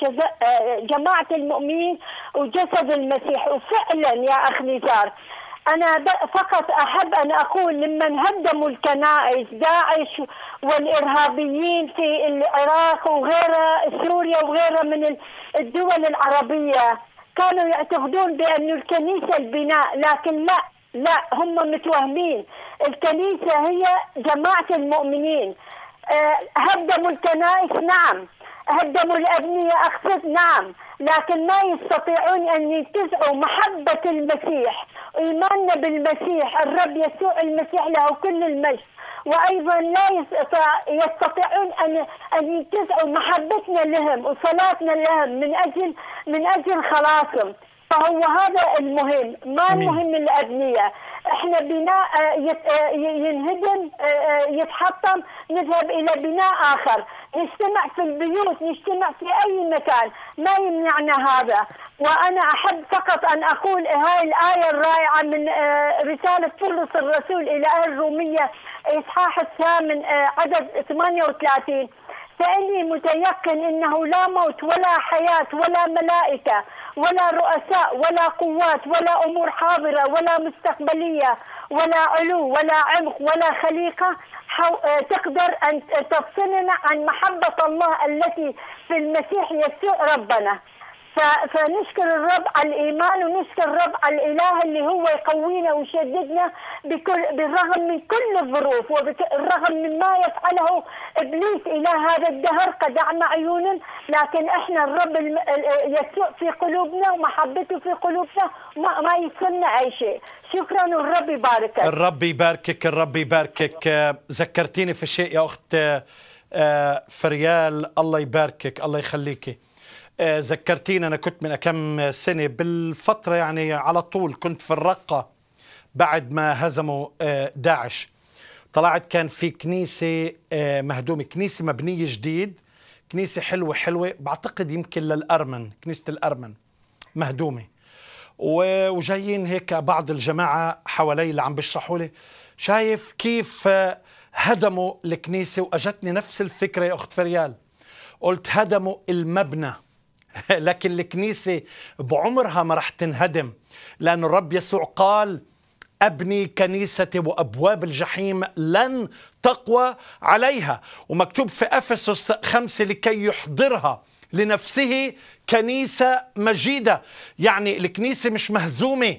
جماعة المؤمنين وجسد المسيح. وفعلا يا أخ نزار أنا فقط أحب أن أقول لمن هدموا الكنائس داعش والإرهابيين في العراق وغيرها سوريا وغيرها من الدول العربية. كانوا يعتقدون بأن الكنيسة البناء لكن لا لا هم متوهمين. الكنيسة هي جماعة المؤمنين. آه، هدموا الكنائس نعم. هدموا الأبنية أقصد نعم. لكن ما يستطيعون أن ينتزعوا محبة المسيح إيماننا بالمسيح الرب يسوع المسيح له كل المجد. وأيضا لا يستطيع يستطيعون ان أن ينتزعوا محبتنا لهم وصلاتنا لهم من أجل من أجل خلاصهم. فهو هذا المهم. ما المهم الابنيه إحنا بناء آه، آه، ينهدم آه، يتحطم نذهب إلى بناء آخر. نجتمع في البيوت نجتمع في أي مكان. ما يمنعنا هذا. وأنا أحب فقط أن أقول هاي الآية الرائعة من رسالة بولس الرسول إلى أهل الروميه إصحاح الثامن عدد 38 فإني متيقن إنه لا موت ولا حياة ولا ملائكة. ولا رؤساء ولا قوات ولا أمور حاضرة ولا مستقبلية ولا علو ولا عمق ولا خليقة تقدر أن تفصلنا عن محبة الله التي في المسيح يسوع ربنا. فنشكر الرب على الإيمان ونشكر الرب على الإله اللي هو يقوينا ويشددنا بكل بالرغم من كل الظروف وبالرغم من ما يفعله إبليس إلى هذا الدهر قد اعمى عيونا لكن إحنا الرب يسوع في قلوبنا ومحبته في قلوبنا ما, ما يصلنا أي شيء. شكرا والرب يباركك. الرب يباركك الرب يباركك. ذكرتيني في شيء يا أخت آه، فريال. الله يباركك الله يخليكي. آه، ذكرتيني أنا كنت من كم سنة بالفترة يعني على طول كنت في الرقة بعد ما هزموا آه، داعش. طلعت كان في كنيسة آه، مهدومة كنيسة مبنية جديد كنيسة حلوة حلوة بعتقد يمكن للأرمن كنيسة الأرمن مهدومة. وجايين هيك بعض الجماعة حوالي اللي عم بيشرحوا لي شايف كيف هدموا الكنيسة وأجتني نفس الفكرة يا أخت فريال. قلت هدموا المبنى. [LAUGHS] لكن الكنيسة بعمرها ما رح تنهدم لأن الرب يسوع قال أبني كنيستي وأبواب الجحيم لن تقوى عليها. ومكتوب في أفسس خمسة لكي يحضرها لنفسه كنيسة مجيدة. يعني الكنيسة مش مهزومة.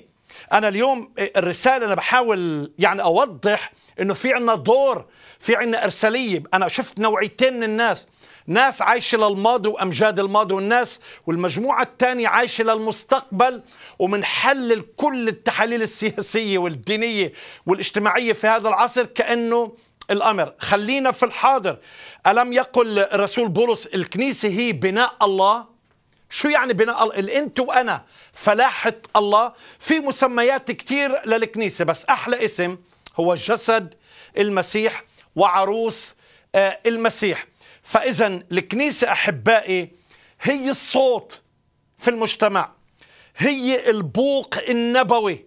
أنا اليوم الرسالة أنا بحاول يعني أوضح أنه في عنا دور في عنا إرسالية. أنا شفت نوعيتين من الناس. ناس عايشة للماضي وأمجاد الماضي والناس والمجموعة الثانية عايشة للمستقبل ومنحلل كل التحاليل السياسية والدينية والاجتماعية في هذا العصر كأنه الأمر. خلينا في الحاضر. ألم يقل الرسول بولس الكنيسة هي بناء الله؟ شو يعني بناء الله؟ الانت وأنا فلاحة الله؟ في مسميات كتير للكنيسة بس أحلى اسم هو جسد المسيح وعروس آه، المسيح. فإذا الكنيسة أحبائي هي الصوت في المجتمع هي البوق النبوي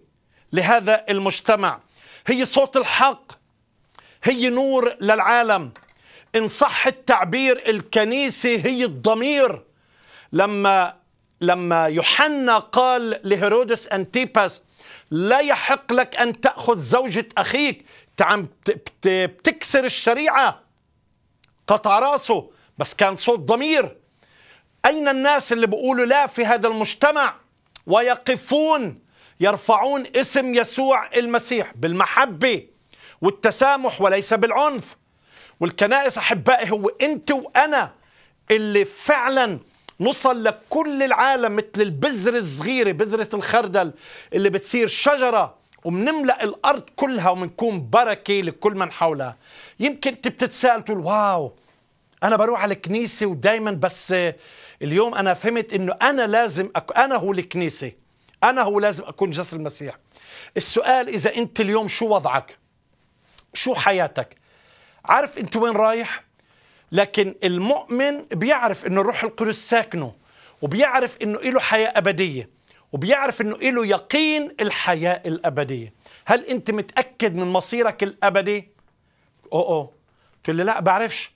لهذا المجتمع هي صوت الحق هي نور للعالم. إن صح التعبير الكنيسة هي الضمير. لما لما يوحنا قال لهيرودس أنتيباس لا يحق لك أن تأخذ زوجة أخيك عم بتكسر الشريعة. قطع راسه بس كان صوت ضمير. أين الناس اللي بيقولوا لا في هذا المجتمع؟ ويقفون يرفعون اسم يسوع المسيح بالمحبة والتسامح وليس بالعنف. والكنائس أحبائي هو أنت وأنا اللي فعلا نوصل لكل العالم مثل البذرة الصغيرة بذرة الخردل اللي بتصير شجرة ومنملأ الأرض كلها ومنكون بركة لكل من حولها. يمكن انت بتتساءل تقول واو أنا بروح على الكنيسة ودايما بس اليوم أنا فهمت إنه أنا لازم أك... أنا هو الكنيسة أنا هو لازم أكون جسر المسيح. السؤال إذا أنت اليوم شو وضعك؟ شو حياتك؟ عارف أنت وين رايح؟ لكن المؤمن بيعرف إنه الروح القدس ساكنه وبيعرف إنه له حياة أبدية. وبيعرف إنه له يقين الحياة الأبدية. هل أنت متأكد من مصيرك الأبدي؟ أو أو. تقول لي لا بعرفش.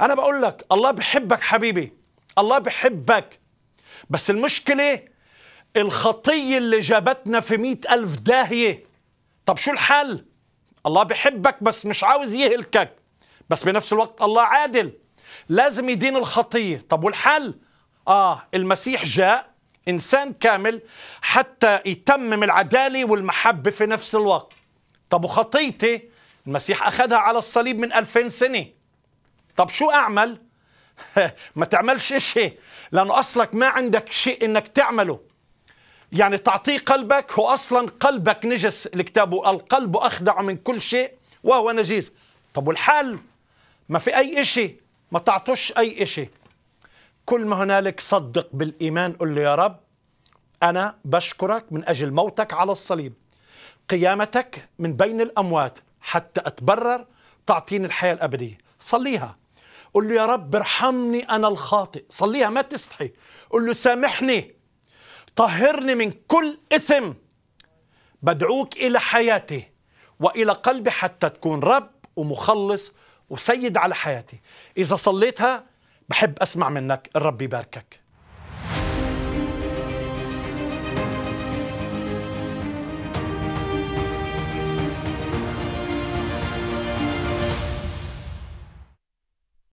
أنا بقول لك الله بحبك حبيبي. الله بحبك. بس المشكلة الخطيه اللي جابتنا في مئة ألف داهية. طب شو الحل؟ الله بحبك بس مش عاوز يهلكك. بس بنفس الوقت الله عادل. لازم يدين الخطية. طب والحل؟ آه المسيح جاء إنسان كامل حتى يتمم العدالة والمحبة في نفس الوقت. طب وخطيتي؟ المسيح أخذها على الصليب من ألفين سنة. طب شو أعمل؟ [LAUGHS] ما تعملش شيء لأنه أصلك ما عندك شيء إنك تعمله. يعني تعطيه قلبك هو أصلا قلبك نجس الكتاب القلب أخدع من كل شيء وهو نجيس طب والحل ما في أي إشي ما تعطوش أي إشي. كل ما هنالك صدق بالإيمان قل له يا رب أنا بشكرك من أجل موتك على الصليب. قيامتك من بين الأموات حتى أتبرر تعطيني الحياة الأبدية. صليها. قل له يا رب ارحمني أنا الخاطئ. صليها ما تستحي. قل له سامحني. طهرني من كل إثم. بدعوك إلى حياتي وإلى قلبي حتى تكون رب ومخلص وسيد على حياتي. إذا صليتها بحب أسمع منك الرب يباركك.